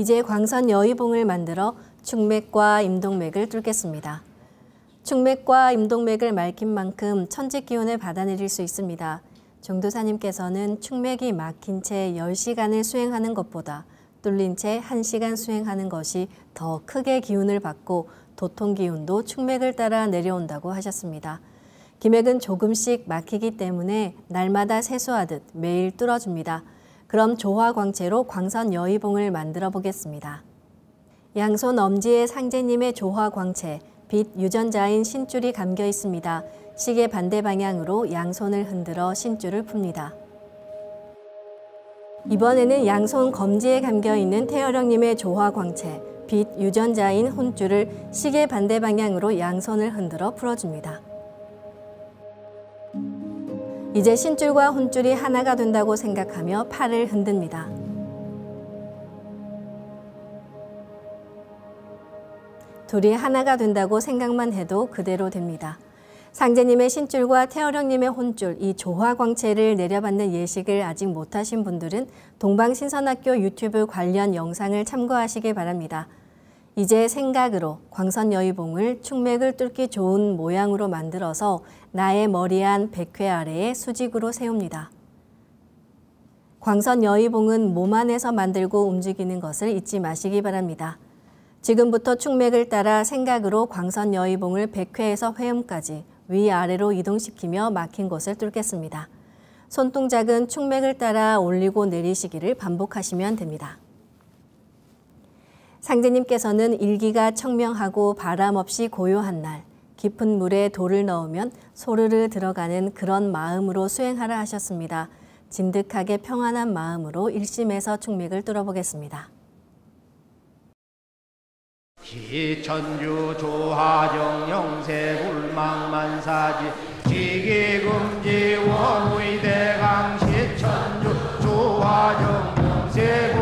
이제 광선 여의봉을 만들어 축맥과 임동맥을 뚫겠습니다. 축맥과 임동맥을 맑힌 만큼 천지 기운을 받아내릴 수 있습니다. 종도사님께서는 축맥이 막힌 채 10시간을 수행하는 것보다 뚫린 채 1시간 수행하는 것이 더 크게 기운을 받고 도통 기운도 축맥을 따라 내려온다고 하셨습니다. 기맥은 조금씩 막히기 때문에 날마다 세수하듯 매일 뚫어줍니다. 그럼 조화광채로 광선 여의봉을 만들어 보겠습니다. 양손 엄지에 상제님의 조화광채, 빛 유전자인 신줄이 감겨 있습니다. 시계 반대 방향으로 양손을 흔들어 신줄을 풉니다. 이번에는 양손 검지에 감겨 있는 태어령님의 조화광채, 빛 유전자인 혼줄을 시계 반대 방향으로 양손을 흔들어 풀어줍니다. 이제 신줄과 혼줄이 하나가 된다고 생각하며 팔을 흔듭니다. 둘이 하나가 된다고 생각만 해도 그대로 됩니다. 상제님의 신줄과 태어령님의 혼줄, 이 조화광채를 내려받는 예식을 아직 못하신 분들은 동방신선학교 유튜브 관련 영상을 참고하시기 바랍니다. 이제 생각으로 광선 여의봉을 축맥을 뚫기 좋은 모양으로 만들어서 나의 머리 안 백회 아래에 수직으로 세웁니다. 광선 여의봉은 몸 안에서 만들고 움직이는 것을 잊지 마시기 바랍니다. 지금부터 축맥을 따라 생각으로 광선 여의봉을 백회에서 회음까지 위아래로 이동시키며 막힌 곳을 뚫겠습니다. 손동작은 축맥을 따라 올리고 내리시기를 반복하시면 됩니다. 상제님께서는 일기가 청명하고 바람 없이 고요한 날, 깊은 물에 돌을 넣으면 소르르 들어가는 그런 마음으로 수행하라 하셨습니다. 진득하게 평안한 마음으로 일심에서 축맥을 뚫어보겠습니다. 시천주 조하정 영세 불망만사지 지기금지 원의대강 시천주 조하정 영세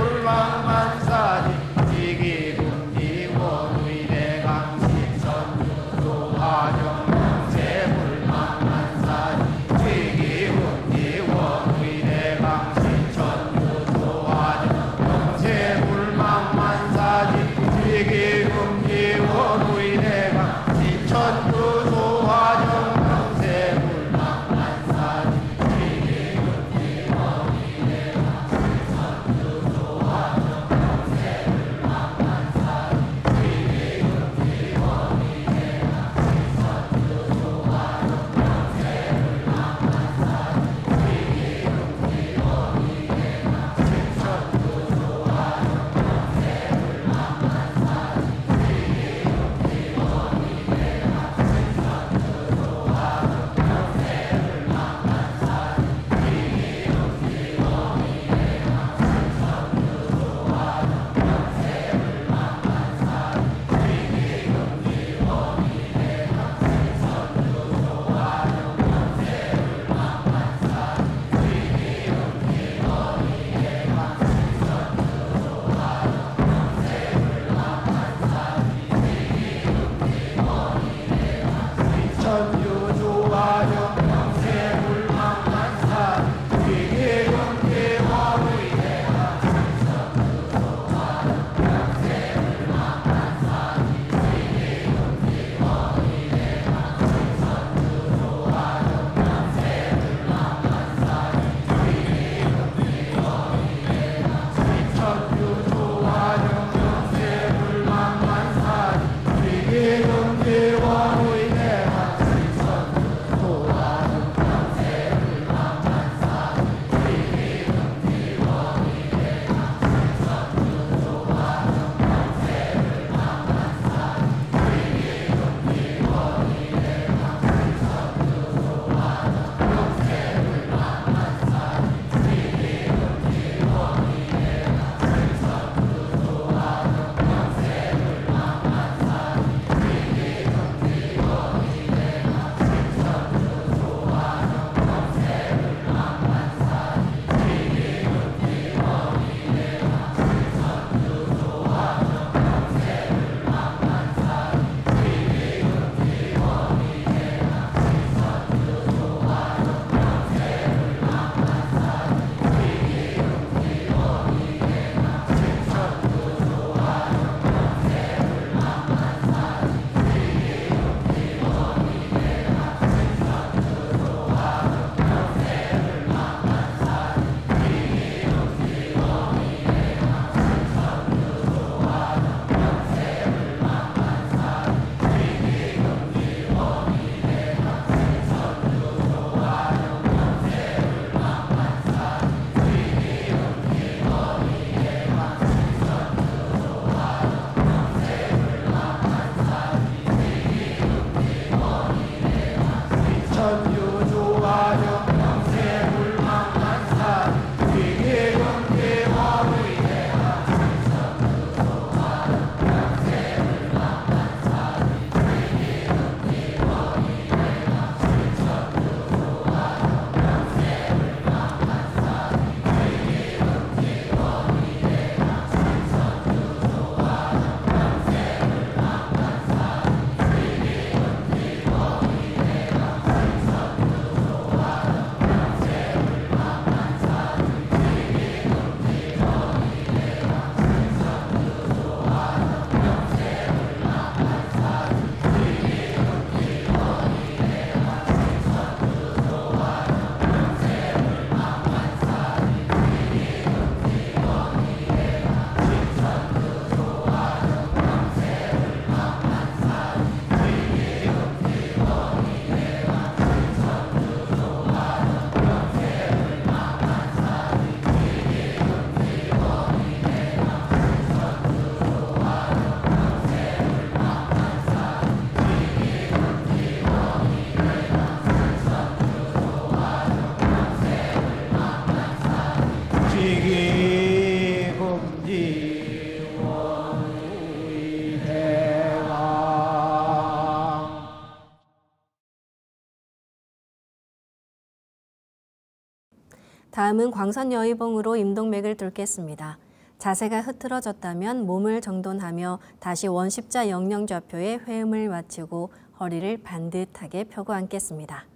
다음은 광선 여의봉으로 임동맥을 뚫겠습니다. 자세가 흐트러졌다면 몸을 정돈하며 다시 원십자 영영좌표에 회음을 마치고 허리를 반듯하게 펴고 앉겠습니다.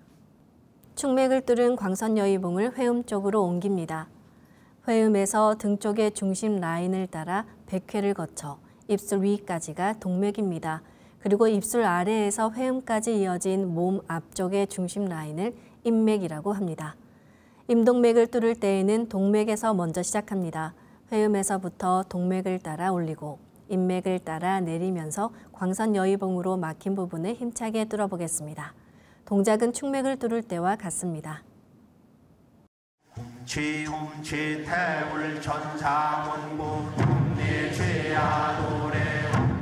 충맥을 뚫은 광선 여의봉을 회음 쪽으로 옮깁니다. 회음에서 등 쪽의 중심 라인을 따라 백회를 거쳐 입술 위까지가 동맥입니다. 그리고 입술 아래에서 회음까지 이어진 몸 앞쪽의 중심 라인을 임맥이라고 합니다. 임동맥을 뚫을 때에는 동맥에서 먼저 시작합니다. 회음에서부터 동맥을 따라 올리고 인맥을 따라 내리면서 광선 여의봉으로 막힌 부분을 힘차게 뚫어보겠습니다. 동작은 충맥을 뚫을 때와 같습니다. 태울 천사문구 내 죄야 노래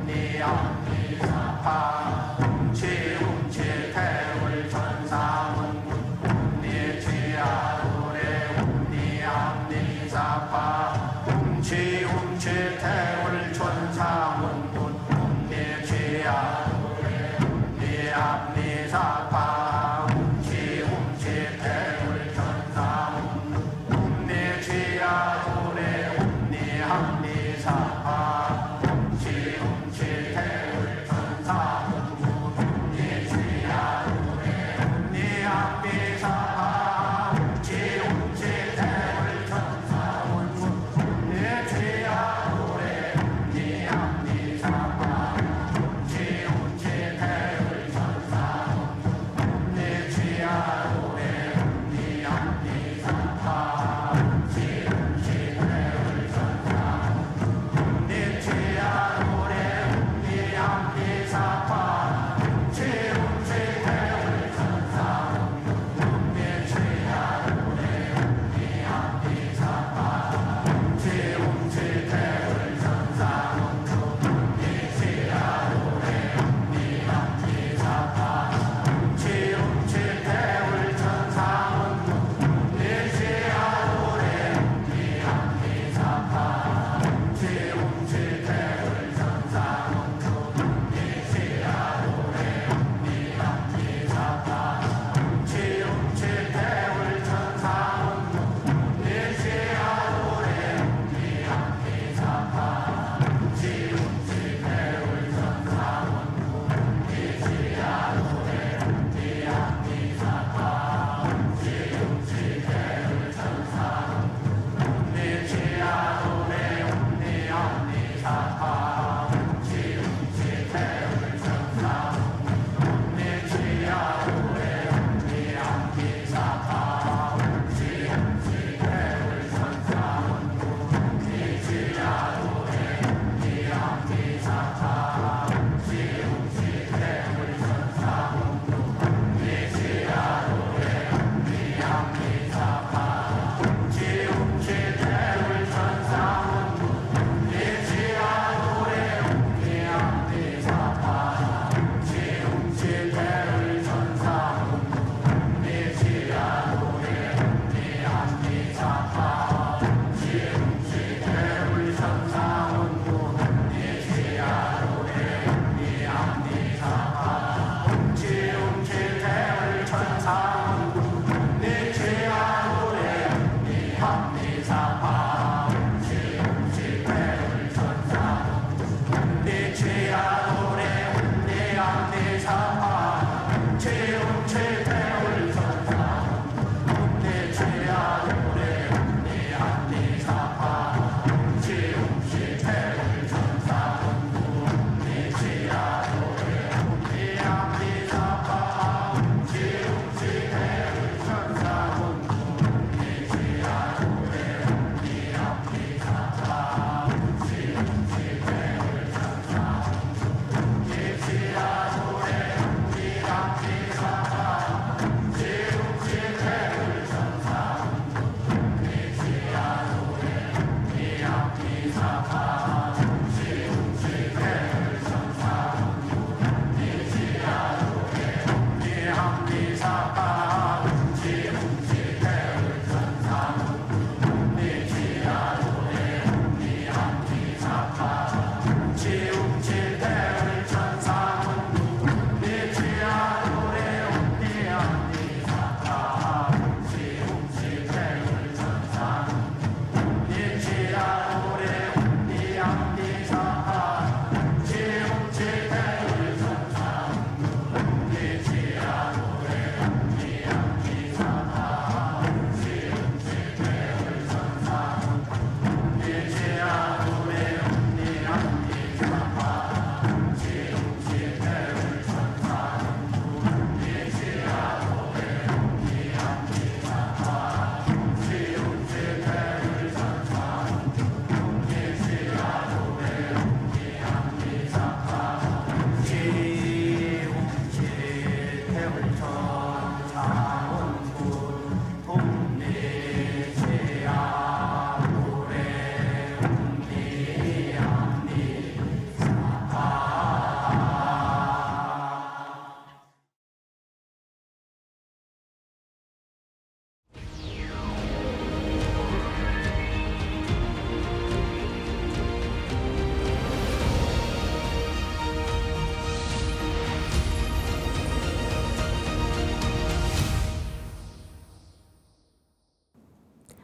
내 암리 사파 지움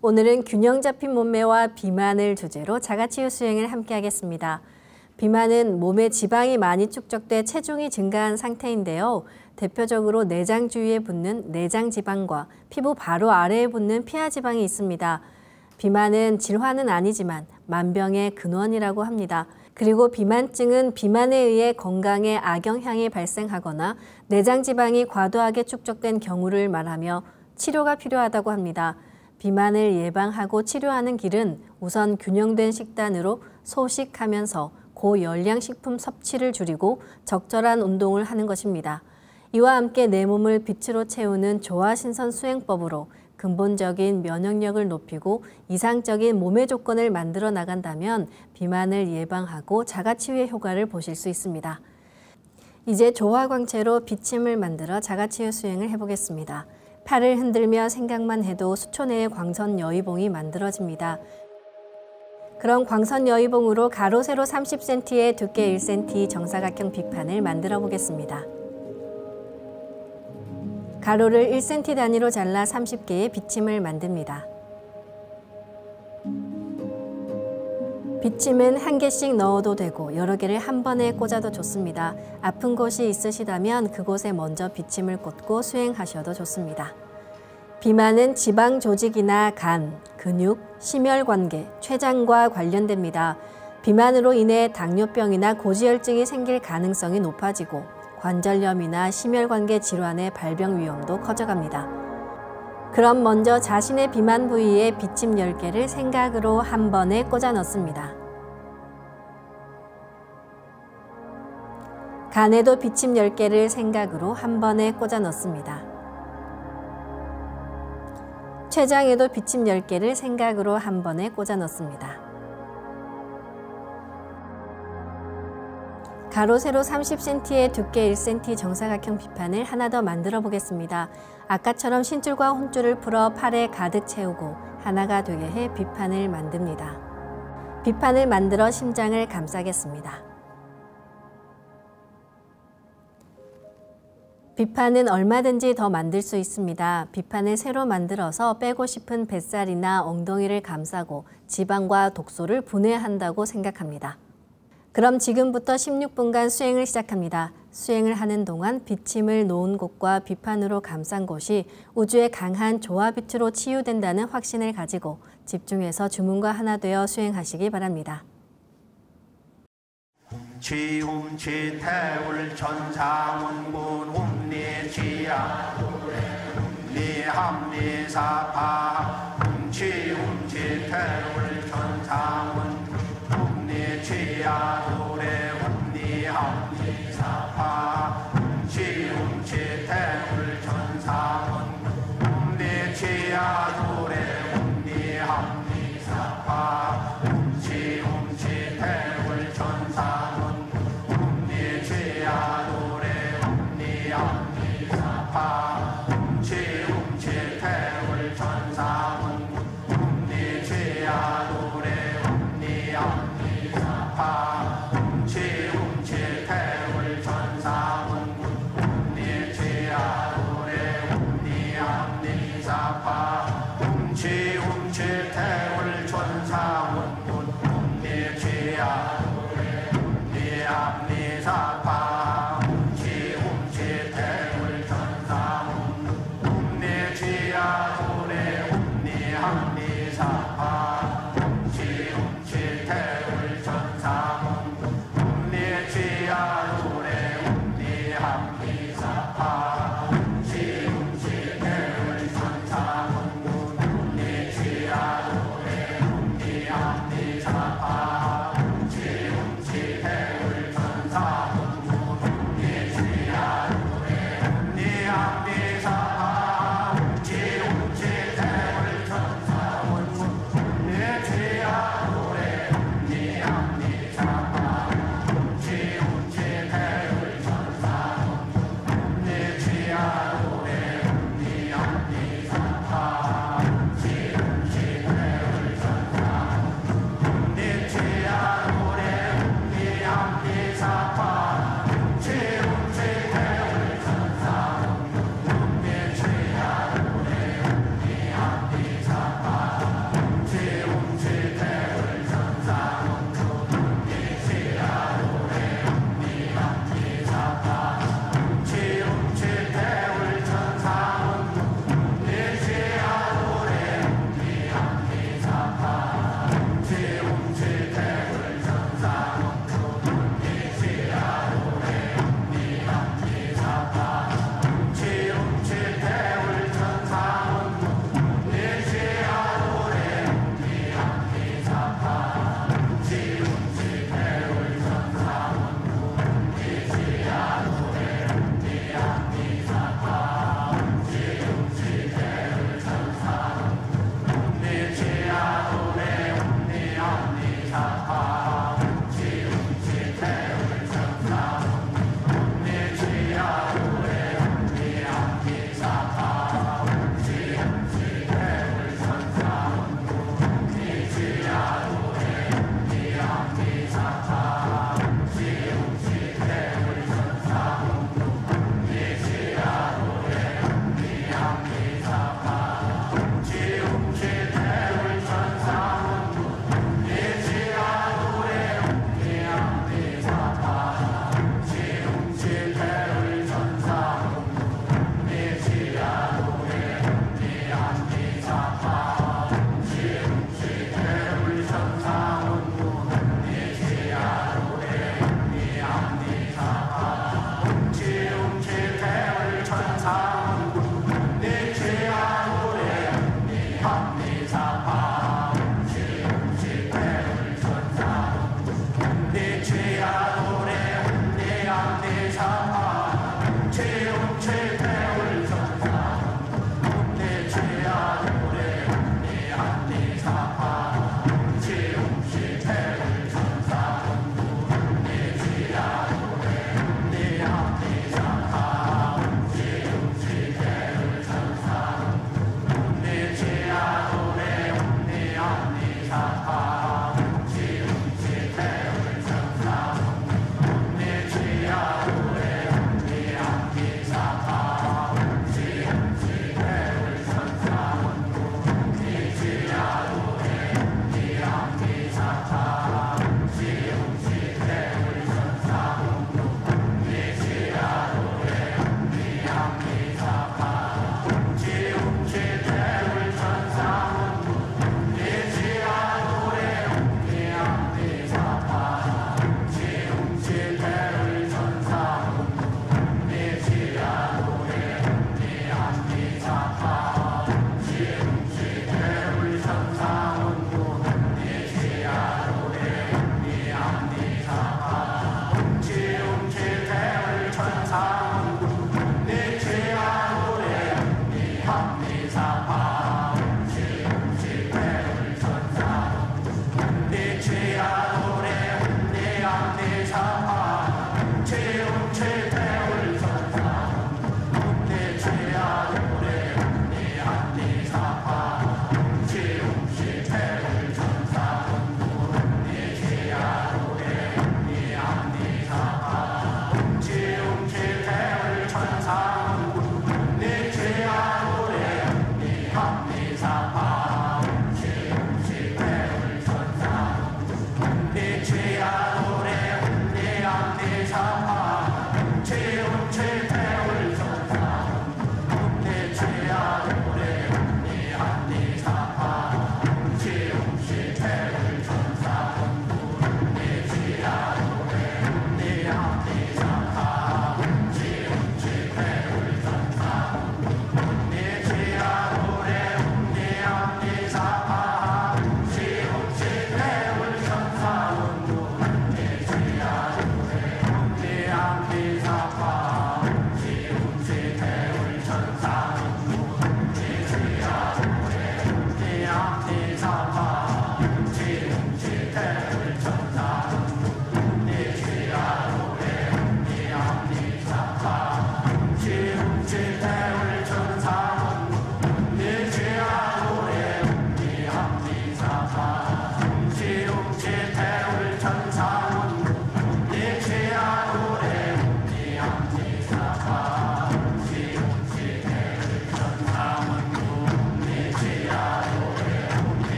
오늘은 균형 잡힌 몸매와 비만을 주제로 자가치유 수행을 함께 하겠습니다. 비만은 몸에 지방이 많이 축적돼 체중이 증가한 상태인데요. 대표적으로 내장 주위에 붙는 내장 지방과 피부 바로 아래에 붙는 피하 지방이 있습니다. 비만은 질환은 아니지만 만병의 근원이라고 합니다. 그리고 비만증은 비만에 의해 건강에 악영향이 발생하거나 내장 지방이 과도하게 축적된 경우를 말하며 치료가 필요하다고 합니다. 비만을 예방하고 치료하는 길은 우선 균형된 식단으로 소식하면서 고열량 식품 섭취를 줄이고 적절한 운동을 하는 것입니다. 이와 함께 내 몸을 빛으로 채우는 조화신선 수행법으로 근본적인 면역력을 높이고 이상적인 몸의 조건을 만들어 나간다면 비만을 예방하고 자가치유의 효과를 보실 수 있습니다. 이제 조화광채로 비침을 만들어 자가치유 수행을 해보겠습니다. 팔을 흔들며 생각만 해도 내에 광선 여의봉이 만들어집니다. 그럼 광선 여의봉으로 가로 세로 30cm에 두께 1cm 정사각형 빗판을 만들어 보겠습니다. 가로를 1cm 단위로 잘라 30개의 비침을 만듭니다. 비침은 한 개씩 넣어도 되고 여러 개를 한 번에 꽂아도 좋습니다. 아픈 곳이 있으시다면 그곳에 먼저 비침을 꽂고 수행하셔도 좋습니다. 비만은 지방 조직이나 간, 근육, 심혈관계, 췌장과 관련됩니다. 비만으로 인해 당뇨병이나 고지혈증이 생길 가능성이 높아지고 관절염이나 심혈관계 질환의 발병 위험도 커져갑니다. 그럼 먼저 자신의 비만 부위에 비침 10개를 생각으로 한 번에 꽂아 넣습니다. 간에도 비침 10개를 생각으로 한 번에 꽂아 넣습니다. 췌장에도 비침 10개를 생각으로 한 번에 꽂아 넣습니다. 가로 세로 30cm에 두께 1cm 정사각형 비판을 하나 더 만들어 보겠습니다. 아까처럼 신줄과 혼줄을 풀어 팔에 가득 채우고 하나가 되게 해 비판을 만듭니다. 비판을 만들어 심장을 감싸겠습니다. 비판은 얼마든지 더 만들 수 있습니다. 비판을 새로 만들어서 빼고 싶은 뱃살이나 엉덩이를 감싸고 지방과 독소를 분해한다고 생각합니다. 그럼 지금부터 16분간 수행을 시작합니다. 수행을 하는 동안 비침을 놓은 곳과 비판으로 감싼 곳이 우주의 강한 조화 빛으로 치유된다는 확신을 가지고 집중해서 주문과 하나 되어 수행하시기 바랍니다. 취움치 태울 천상원군 홈리 취야 홈리 함리 사파 훔치 훔치 태울 천상원 홈리 취야 도래 홈리 함리 사파 훔치 훔치 천상원 홈리 취야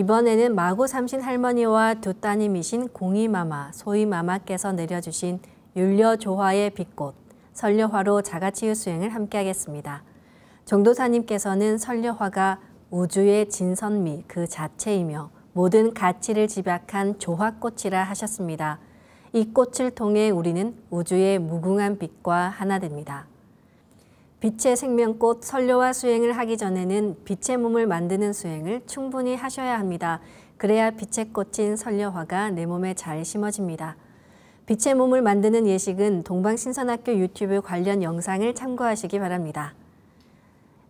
이번에는 마고 삼신 할머니와 두 따님이신 공이마마, 소이마마께서 내려주신 율려 조화의 빛꽃, 설려화로 자가치유 수행을 함께하겠습니다. 종도사님께서는 설려화가 우주의 진선미 그 자체이며 모든 가치를 집약한 조화꽃이라 하셨습니다. 이 꽃을 통해 우리는 우주의 무궁한 빛과 하나 됩니다. 빛의 생명꽃 설료와 수행을 하기 전에는 빛의 몸을 만드는 수행을 충분히 하셔야 합니다. 그래야 빛의 꽃인 설려화가 내 몸에 잘 심어집니다. 빛의 몸을 만드는 예식은 동방신선학교 유튜브 관련 영상을 참고하시기 바랍니다.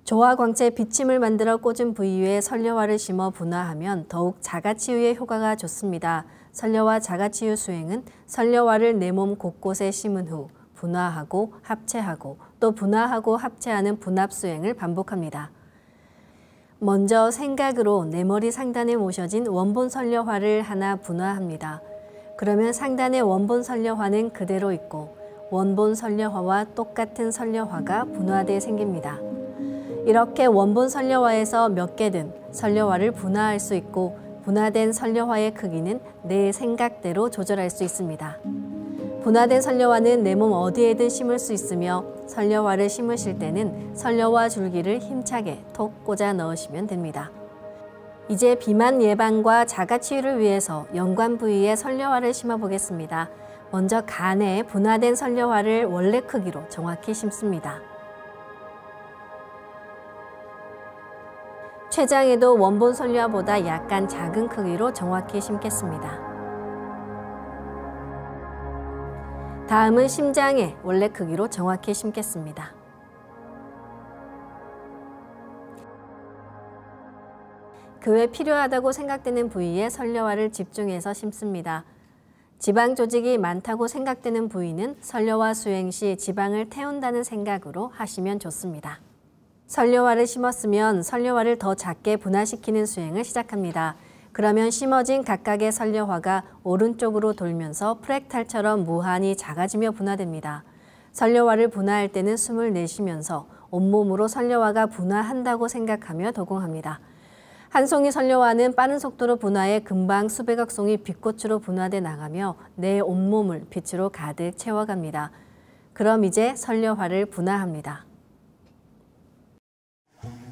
조화 광채 비침을 만들어 꽂은 부위에 설려화를 심어 분화하면 더욱 자가치유의 효과가 좋습니다. 설려화 자가치유 수행은 설려화를 내 몸 곳곳에 심은 후 분화하고 합체하고 또 분화하고 합체하는 분합 수행을 반복합니다. 먼저 생각으로 내 머리 상단에 모셔진 원본 설려화를 하나 분화합니다. 그러면 상단의 원본 설려화는 그대로 있고 원본 설려화와 똑같은 설려화가 분화돼 생깁니다. 이렇게 원본 설려화에서 몇 개든 설려화를 분화할 수 있고 분화된 설려화의 크기는 내 생각대로 조절할 수 있습니다. 분화된 설려화는 내 몸 어디에든 심을 수 있으며 설려화를 심으실 때는 설려화 줄기를 힘차게 톡 꽂아 넣으시면 됩니다. 이제 비만 예방과 자가 치유를 위해서 연관 부위에 설려화를 심어 보겠습니다. 먼저 간에 분화된 설려화를 원래 크기로 정확히 심습니다. 췌장에도 원본 설려화보다 약간 작은 크기로 정확히 심겠습니다. 다음은 심장에 원래 크기로 정확히 심겠습니다. 그 외 필요하다고 생각되는 부위에 설려화를 집중해서 심습니다. 지방 조직이 많다고 생각되는 부위는 설려화 수행 시 지방을 태운다는 생각으로 하시면 좋습니다. 설려화를 심었으면 설려화를 더 작게 분화시키는 수행을 시작합니다. 그러면 심어진 각각의 설려화가 오른쪽으로 돌면서 프랙탈처럼 무한히 작아지며 분화됩니다. 설려화를 분화할 때는 숨을 내쉬면서 온몸으로 설려화가 분화한다고 생각하며 도공합니다. 한 송이 설려화는 빠른 속도로 분화해 금방 수백억 송이 빛꽃으로 분화돼 나가며 내 온몸을 빛으로 가득 채워갑니다. 그럼 이제 설려화를 분화합니다.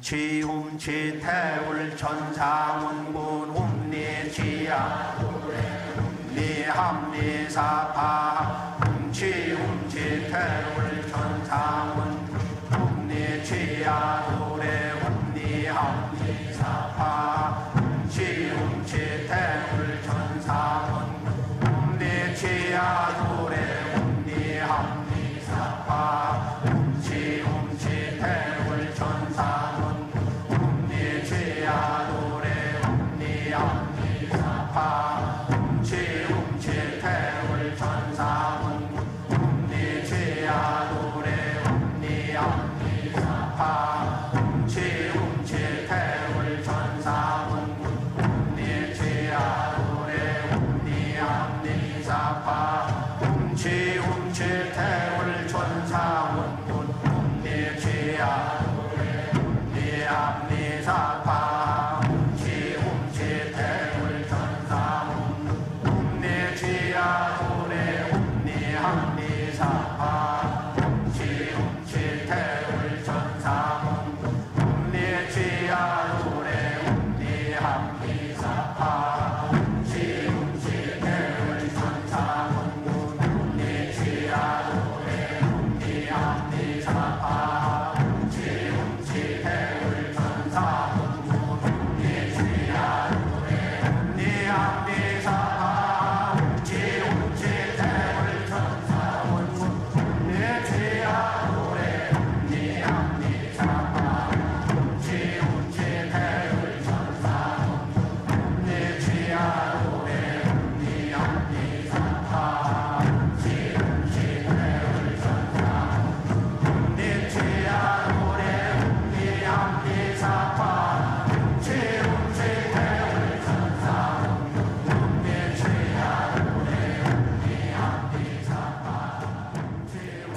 지움치 태울 천상운군 웅리 지야. 웅리 함리 사파. 웅치 웅치 태울 천상운 웅리 지야. 노래 웅리 함리 사파. 웅치 웅치 태울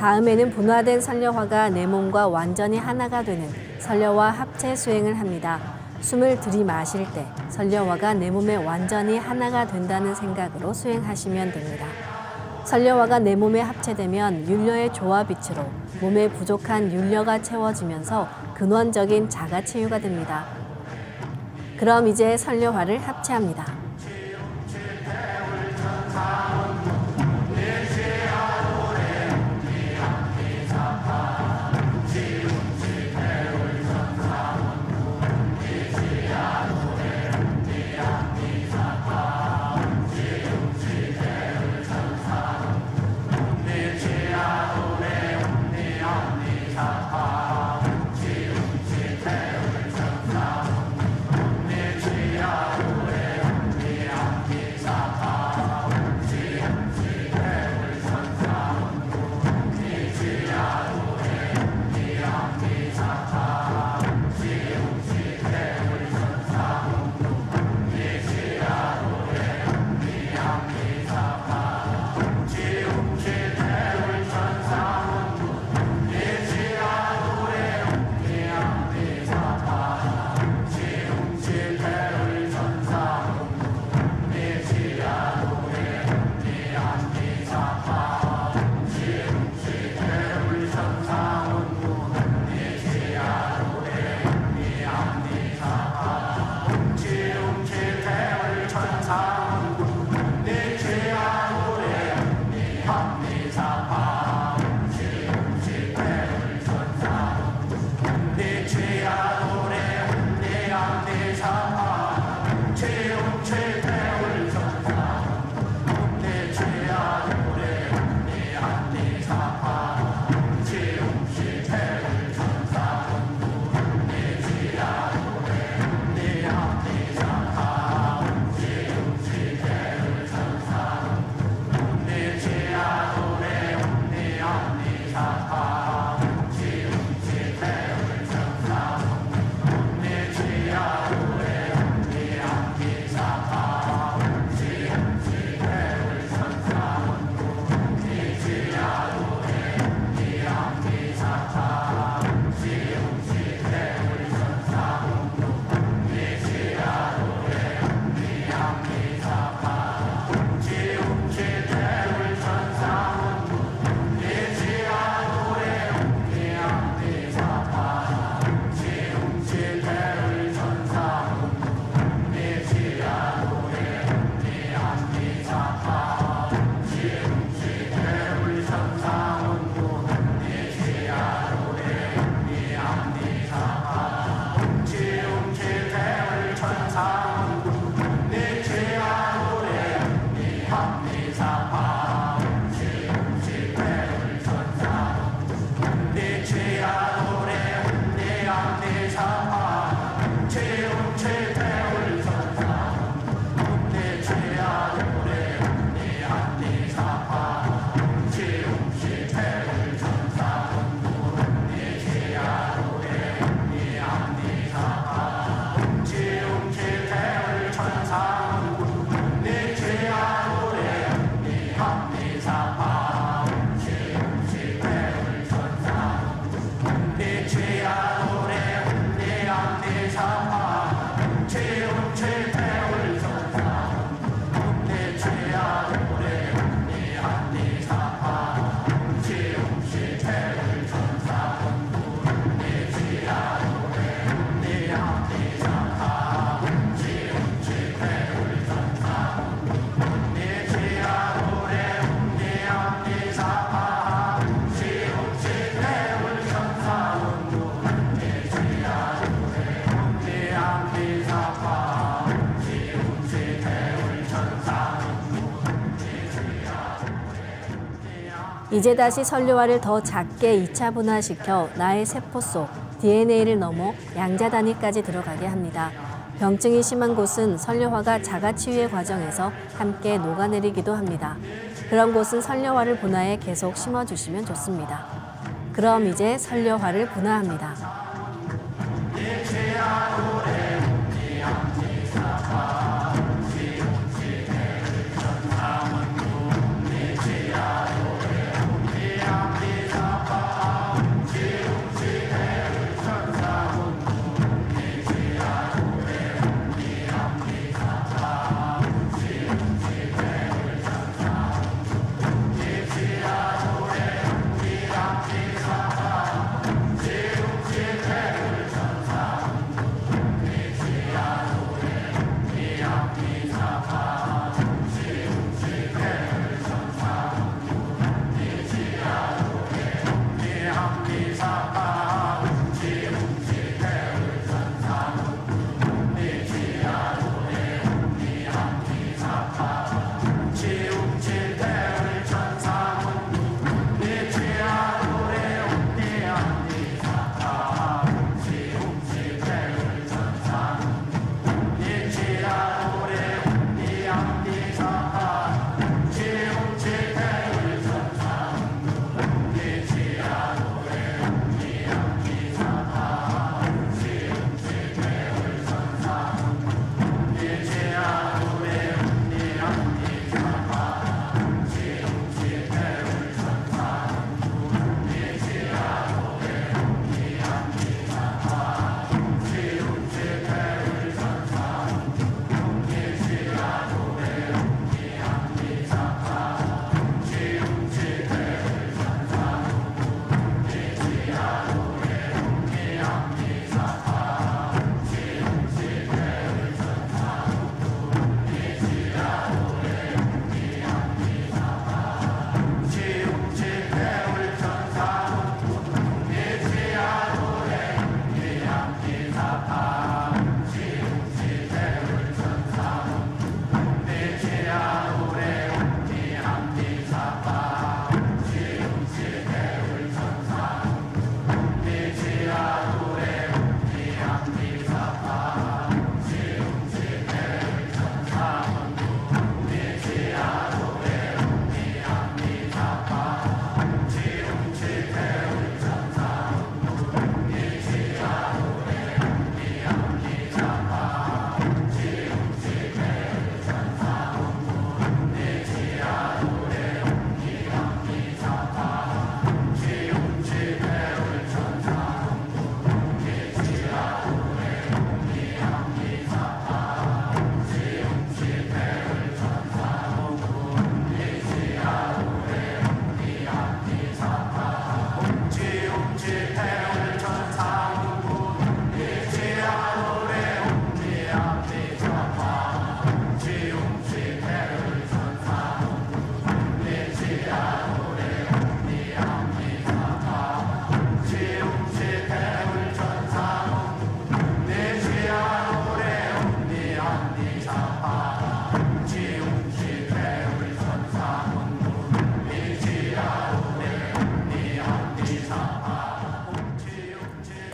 다음에는 분화된 설려화가 내 몸과 완전히 하나가 되는 설려화 합체 수행을 합니다. 숨을 들이마실 때 설려화가 내 몸에 완전히 하나가 된다는 생각으로 수행하시면 됩니다. 설려화가 내 몸에 합체되면 율려의 조화 빛으로 몸에 부족한 율려가 채워지면서 근원적인 자가 치유가 됩니다. 그럼 이제 설려화를 합체합니다. 이제 다시 설료화를 더 작게 2차 분화시켜 나의 세포 속 DNA를 넘어 양자 단위까지 들어가게 합니다. 병증이 심한 곳은 설료화가 자가 치유의 과정에서 함께 녹아내리기도 합니다. 그런 곳은 설료화를 분화해 계속 심어주시면 좋습니다. 그럼 이제 설료화를 분화합니다.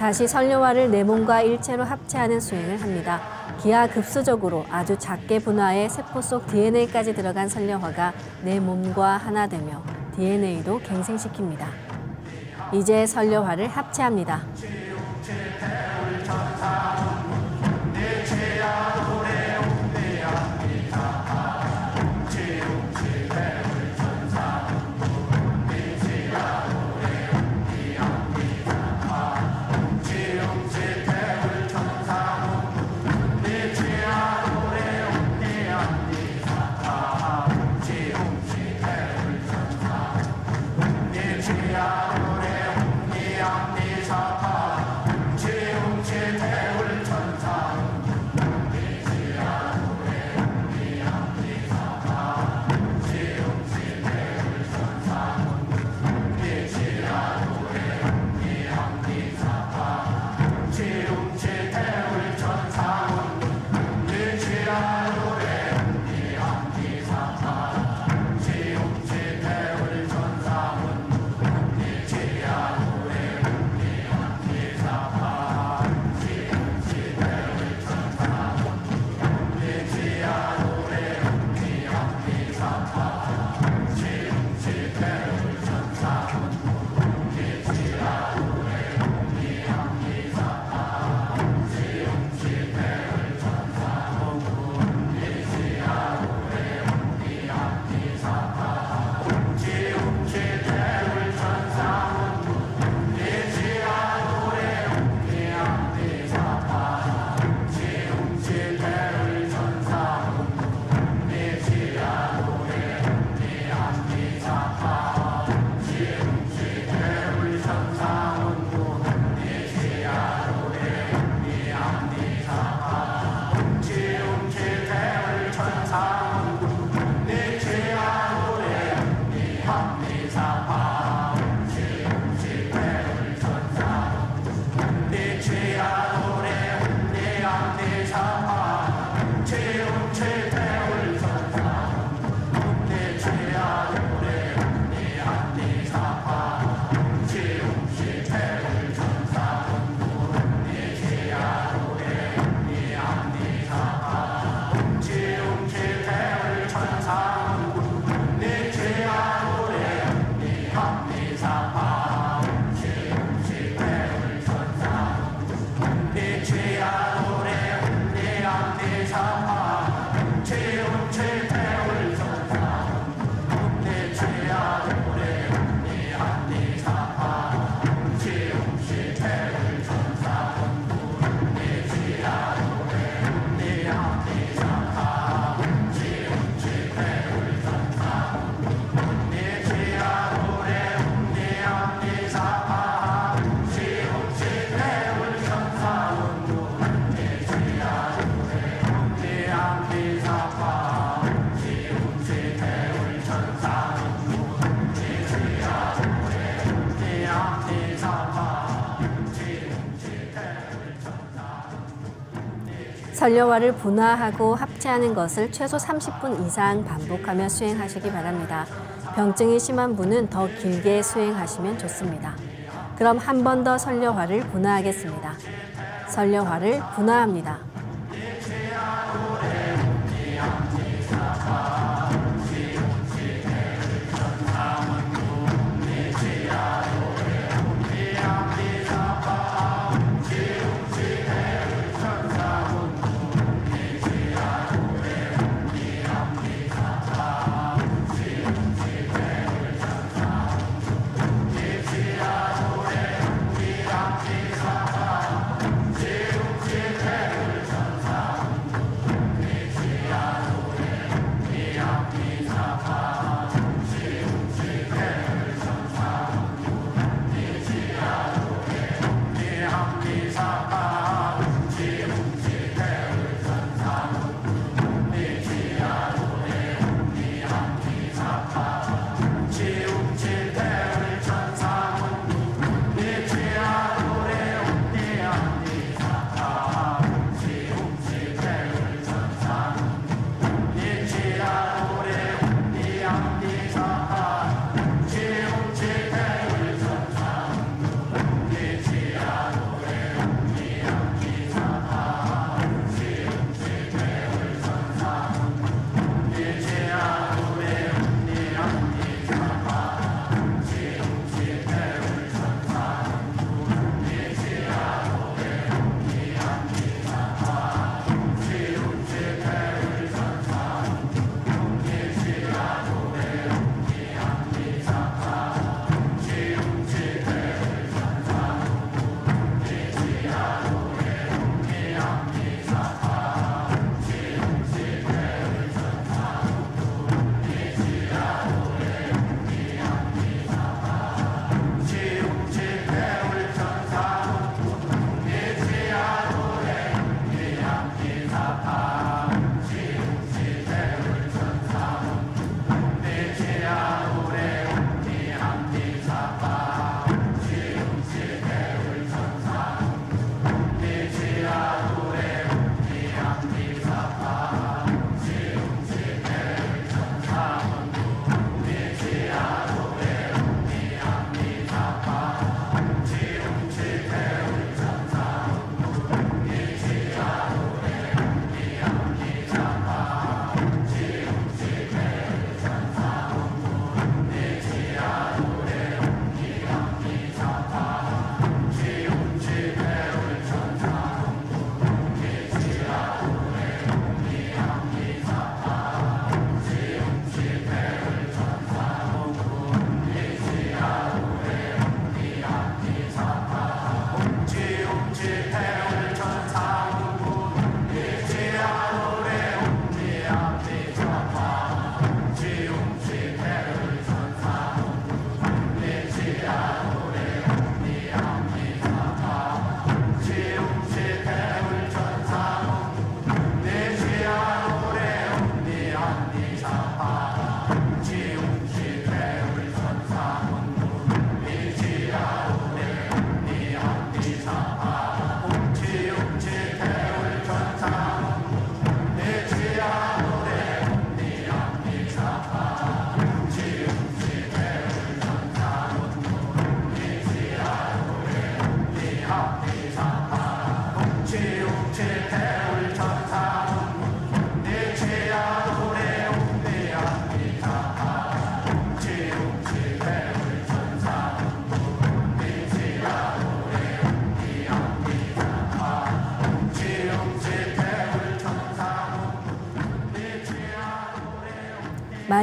다시 설료화를 내 몸과 일체로 합체하는 수행을 합니다. 기하급수적으로 아주 작게 분화해 세포 속 DNA까지 들어간 설료화가 내 몸과 하나 되며 DNA도 갱생시킵니다. 이제 설료화를 합체합니다. 설료화를 분화하고 합체하는 것을 최소 30분 이상 반복하며 수행하시기 바랍니다. 병증이 심한 분은 더 길게 수행하시면 좋습니다. 그럼 한 번 더 설료화를 분화하겠습니다. 설료화를 분화합니다.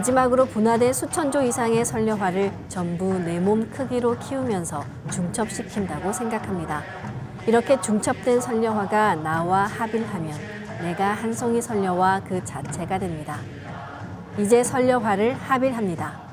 마지막으로 분화된 수천 조 이상의 설려화를 전부 내 몸 크기로 키우면서 중첩시킨다고 생각합니다. 이렇게 중첩된 설려화가 나와 합일하면 내가 한 송이 설려화 그 자체가 됩니다. 이제 설려화를 합일합니다.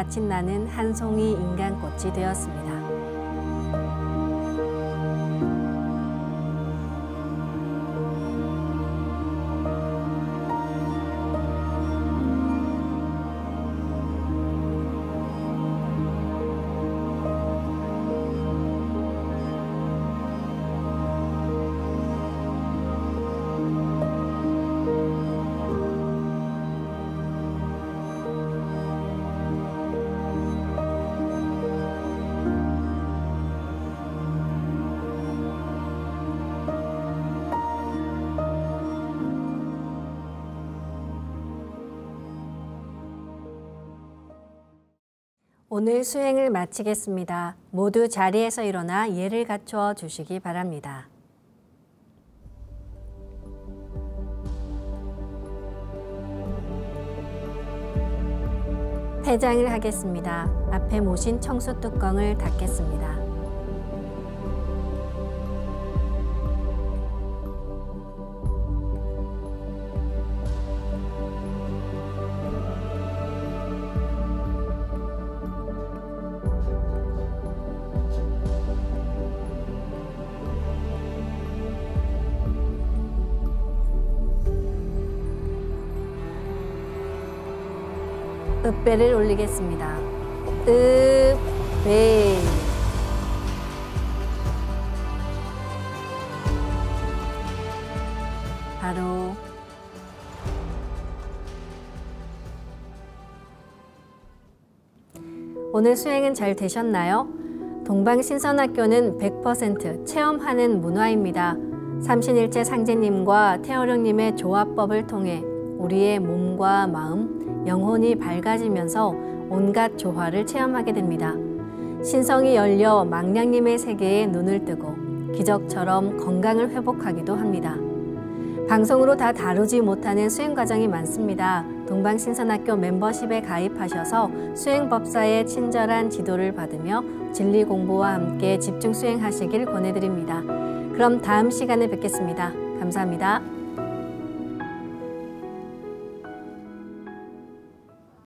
마친 나는 한 송이 인간꽃이 되었습니다. 오늘 수행을 마치겠습니다. 모두 자리에서 일어나 예를 갖추어 주시기 바랍니다. 폐장을 하겠습니다. 앞에 모신 청소 뚜껑을 닫겠습니다. 읍배를 올리겠습니다. 읍 배 바로 오늘 수행은 잘 되셨나요? 동방신선학교는 100% 체험하는 문화입니다. 삼신일체 상제님과 태어령님의 조화법을 통해 우리의 몸과 마음, 영혼이 밝아지면서 온갖 조화를 체험하게 됩니다. 신성이 열려 망량님의 세계에 눈을 뜨고 기적처럼 건강을 회복하기도 합니다. 방송으로 다 다루지 못하는 수행 과정이 많습니다. 동방신선학교 멤버십에 가입하셔서 수행법사의 친절한 지도를 받으며 진리 공부와 함께 집중 수행하시길 권해드립니다. 그럼 다음 시간에 뵙겠습니다. 감사합니다.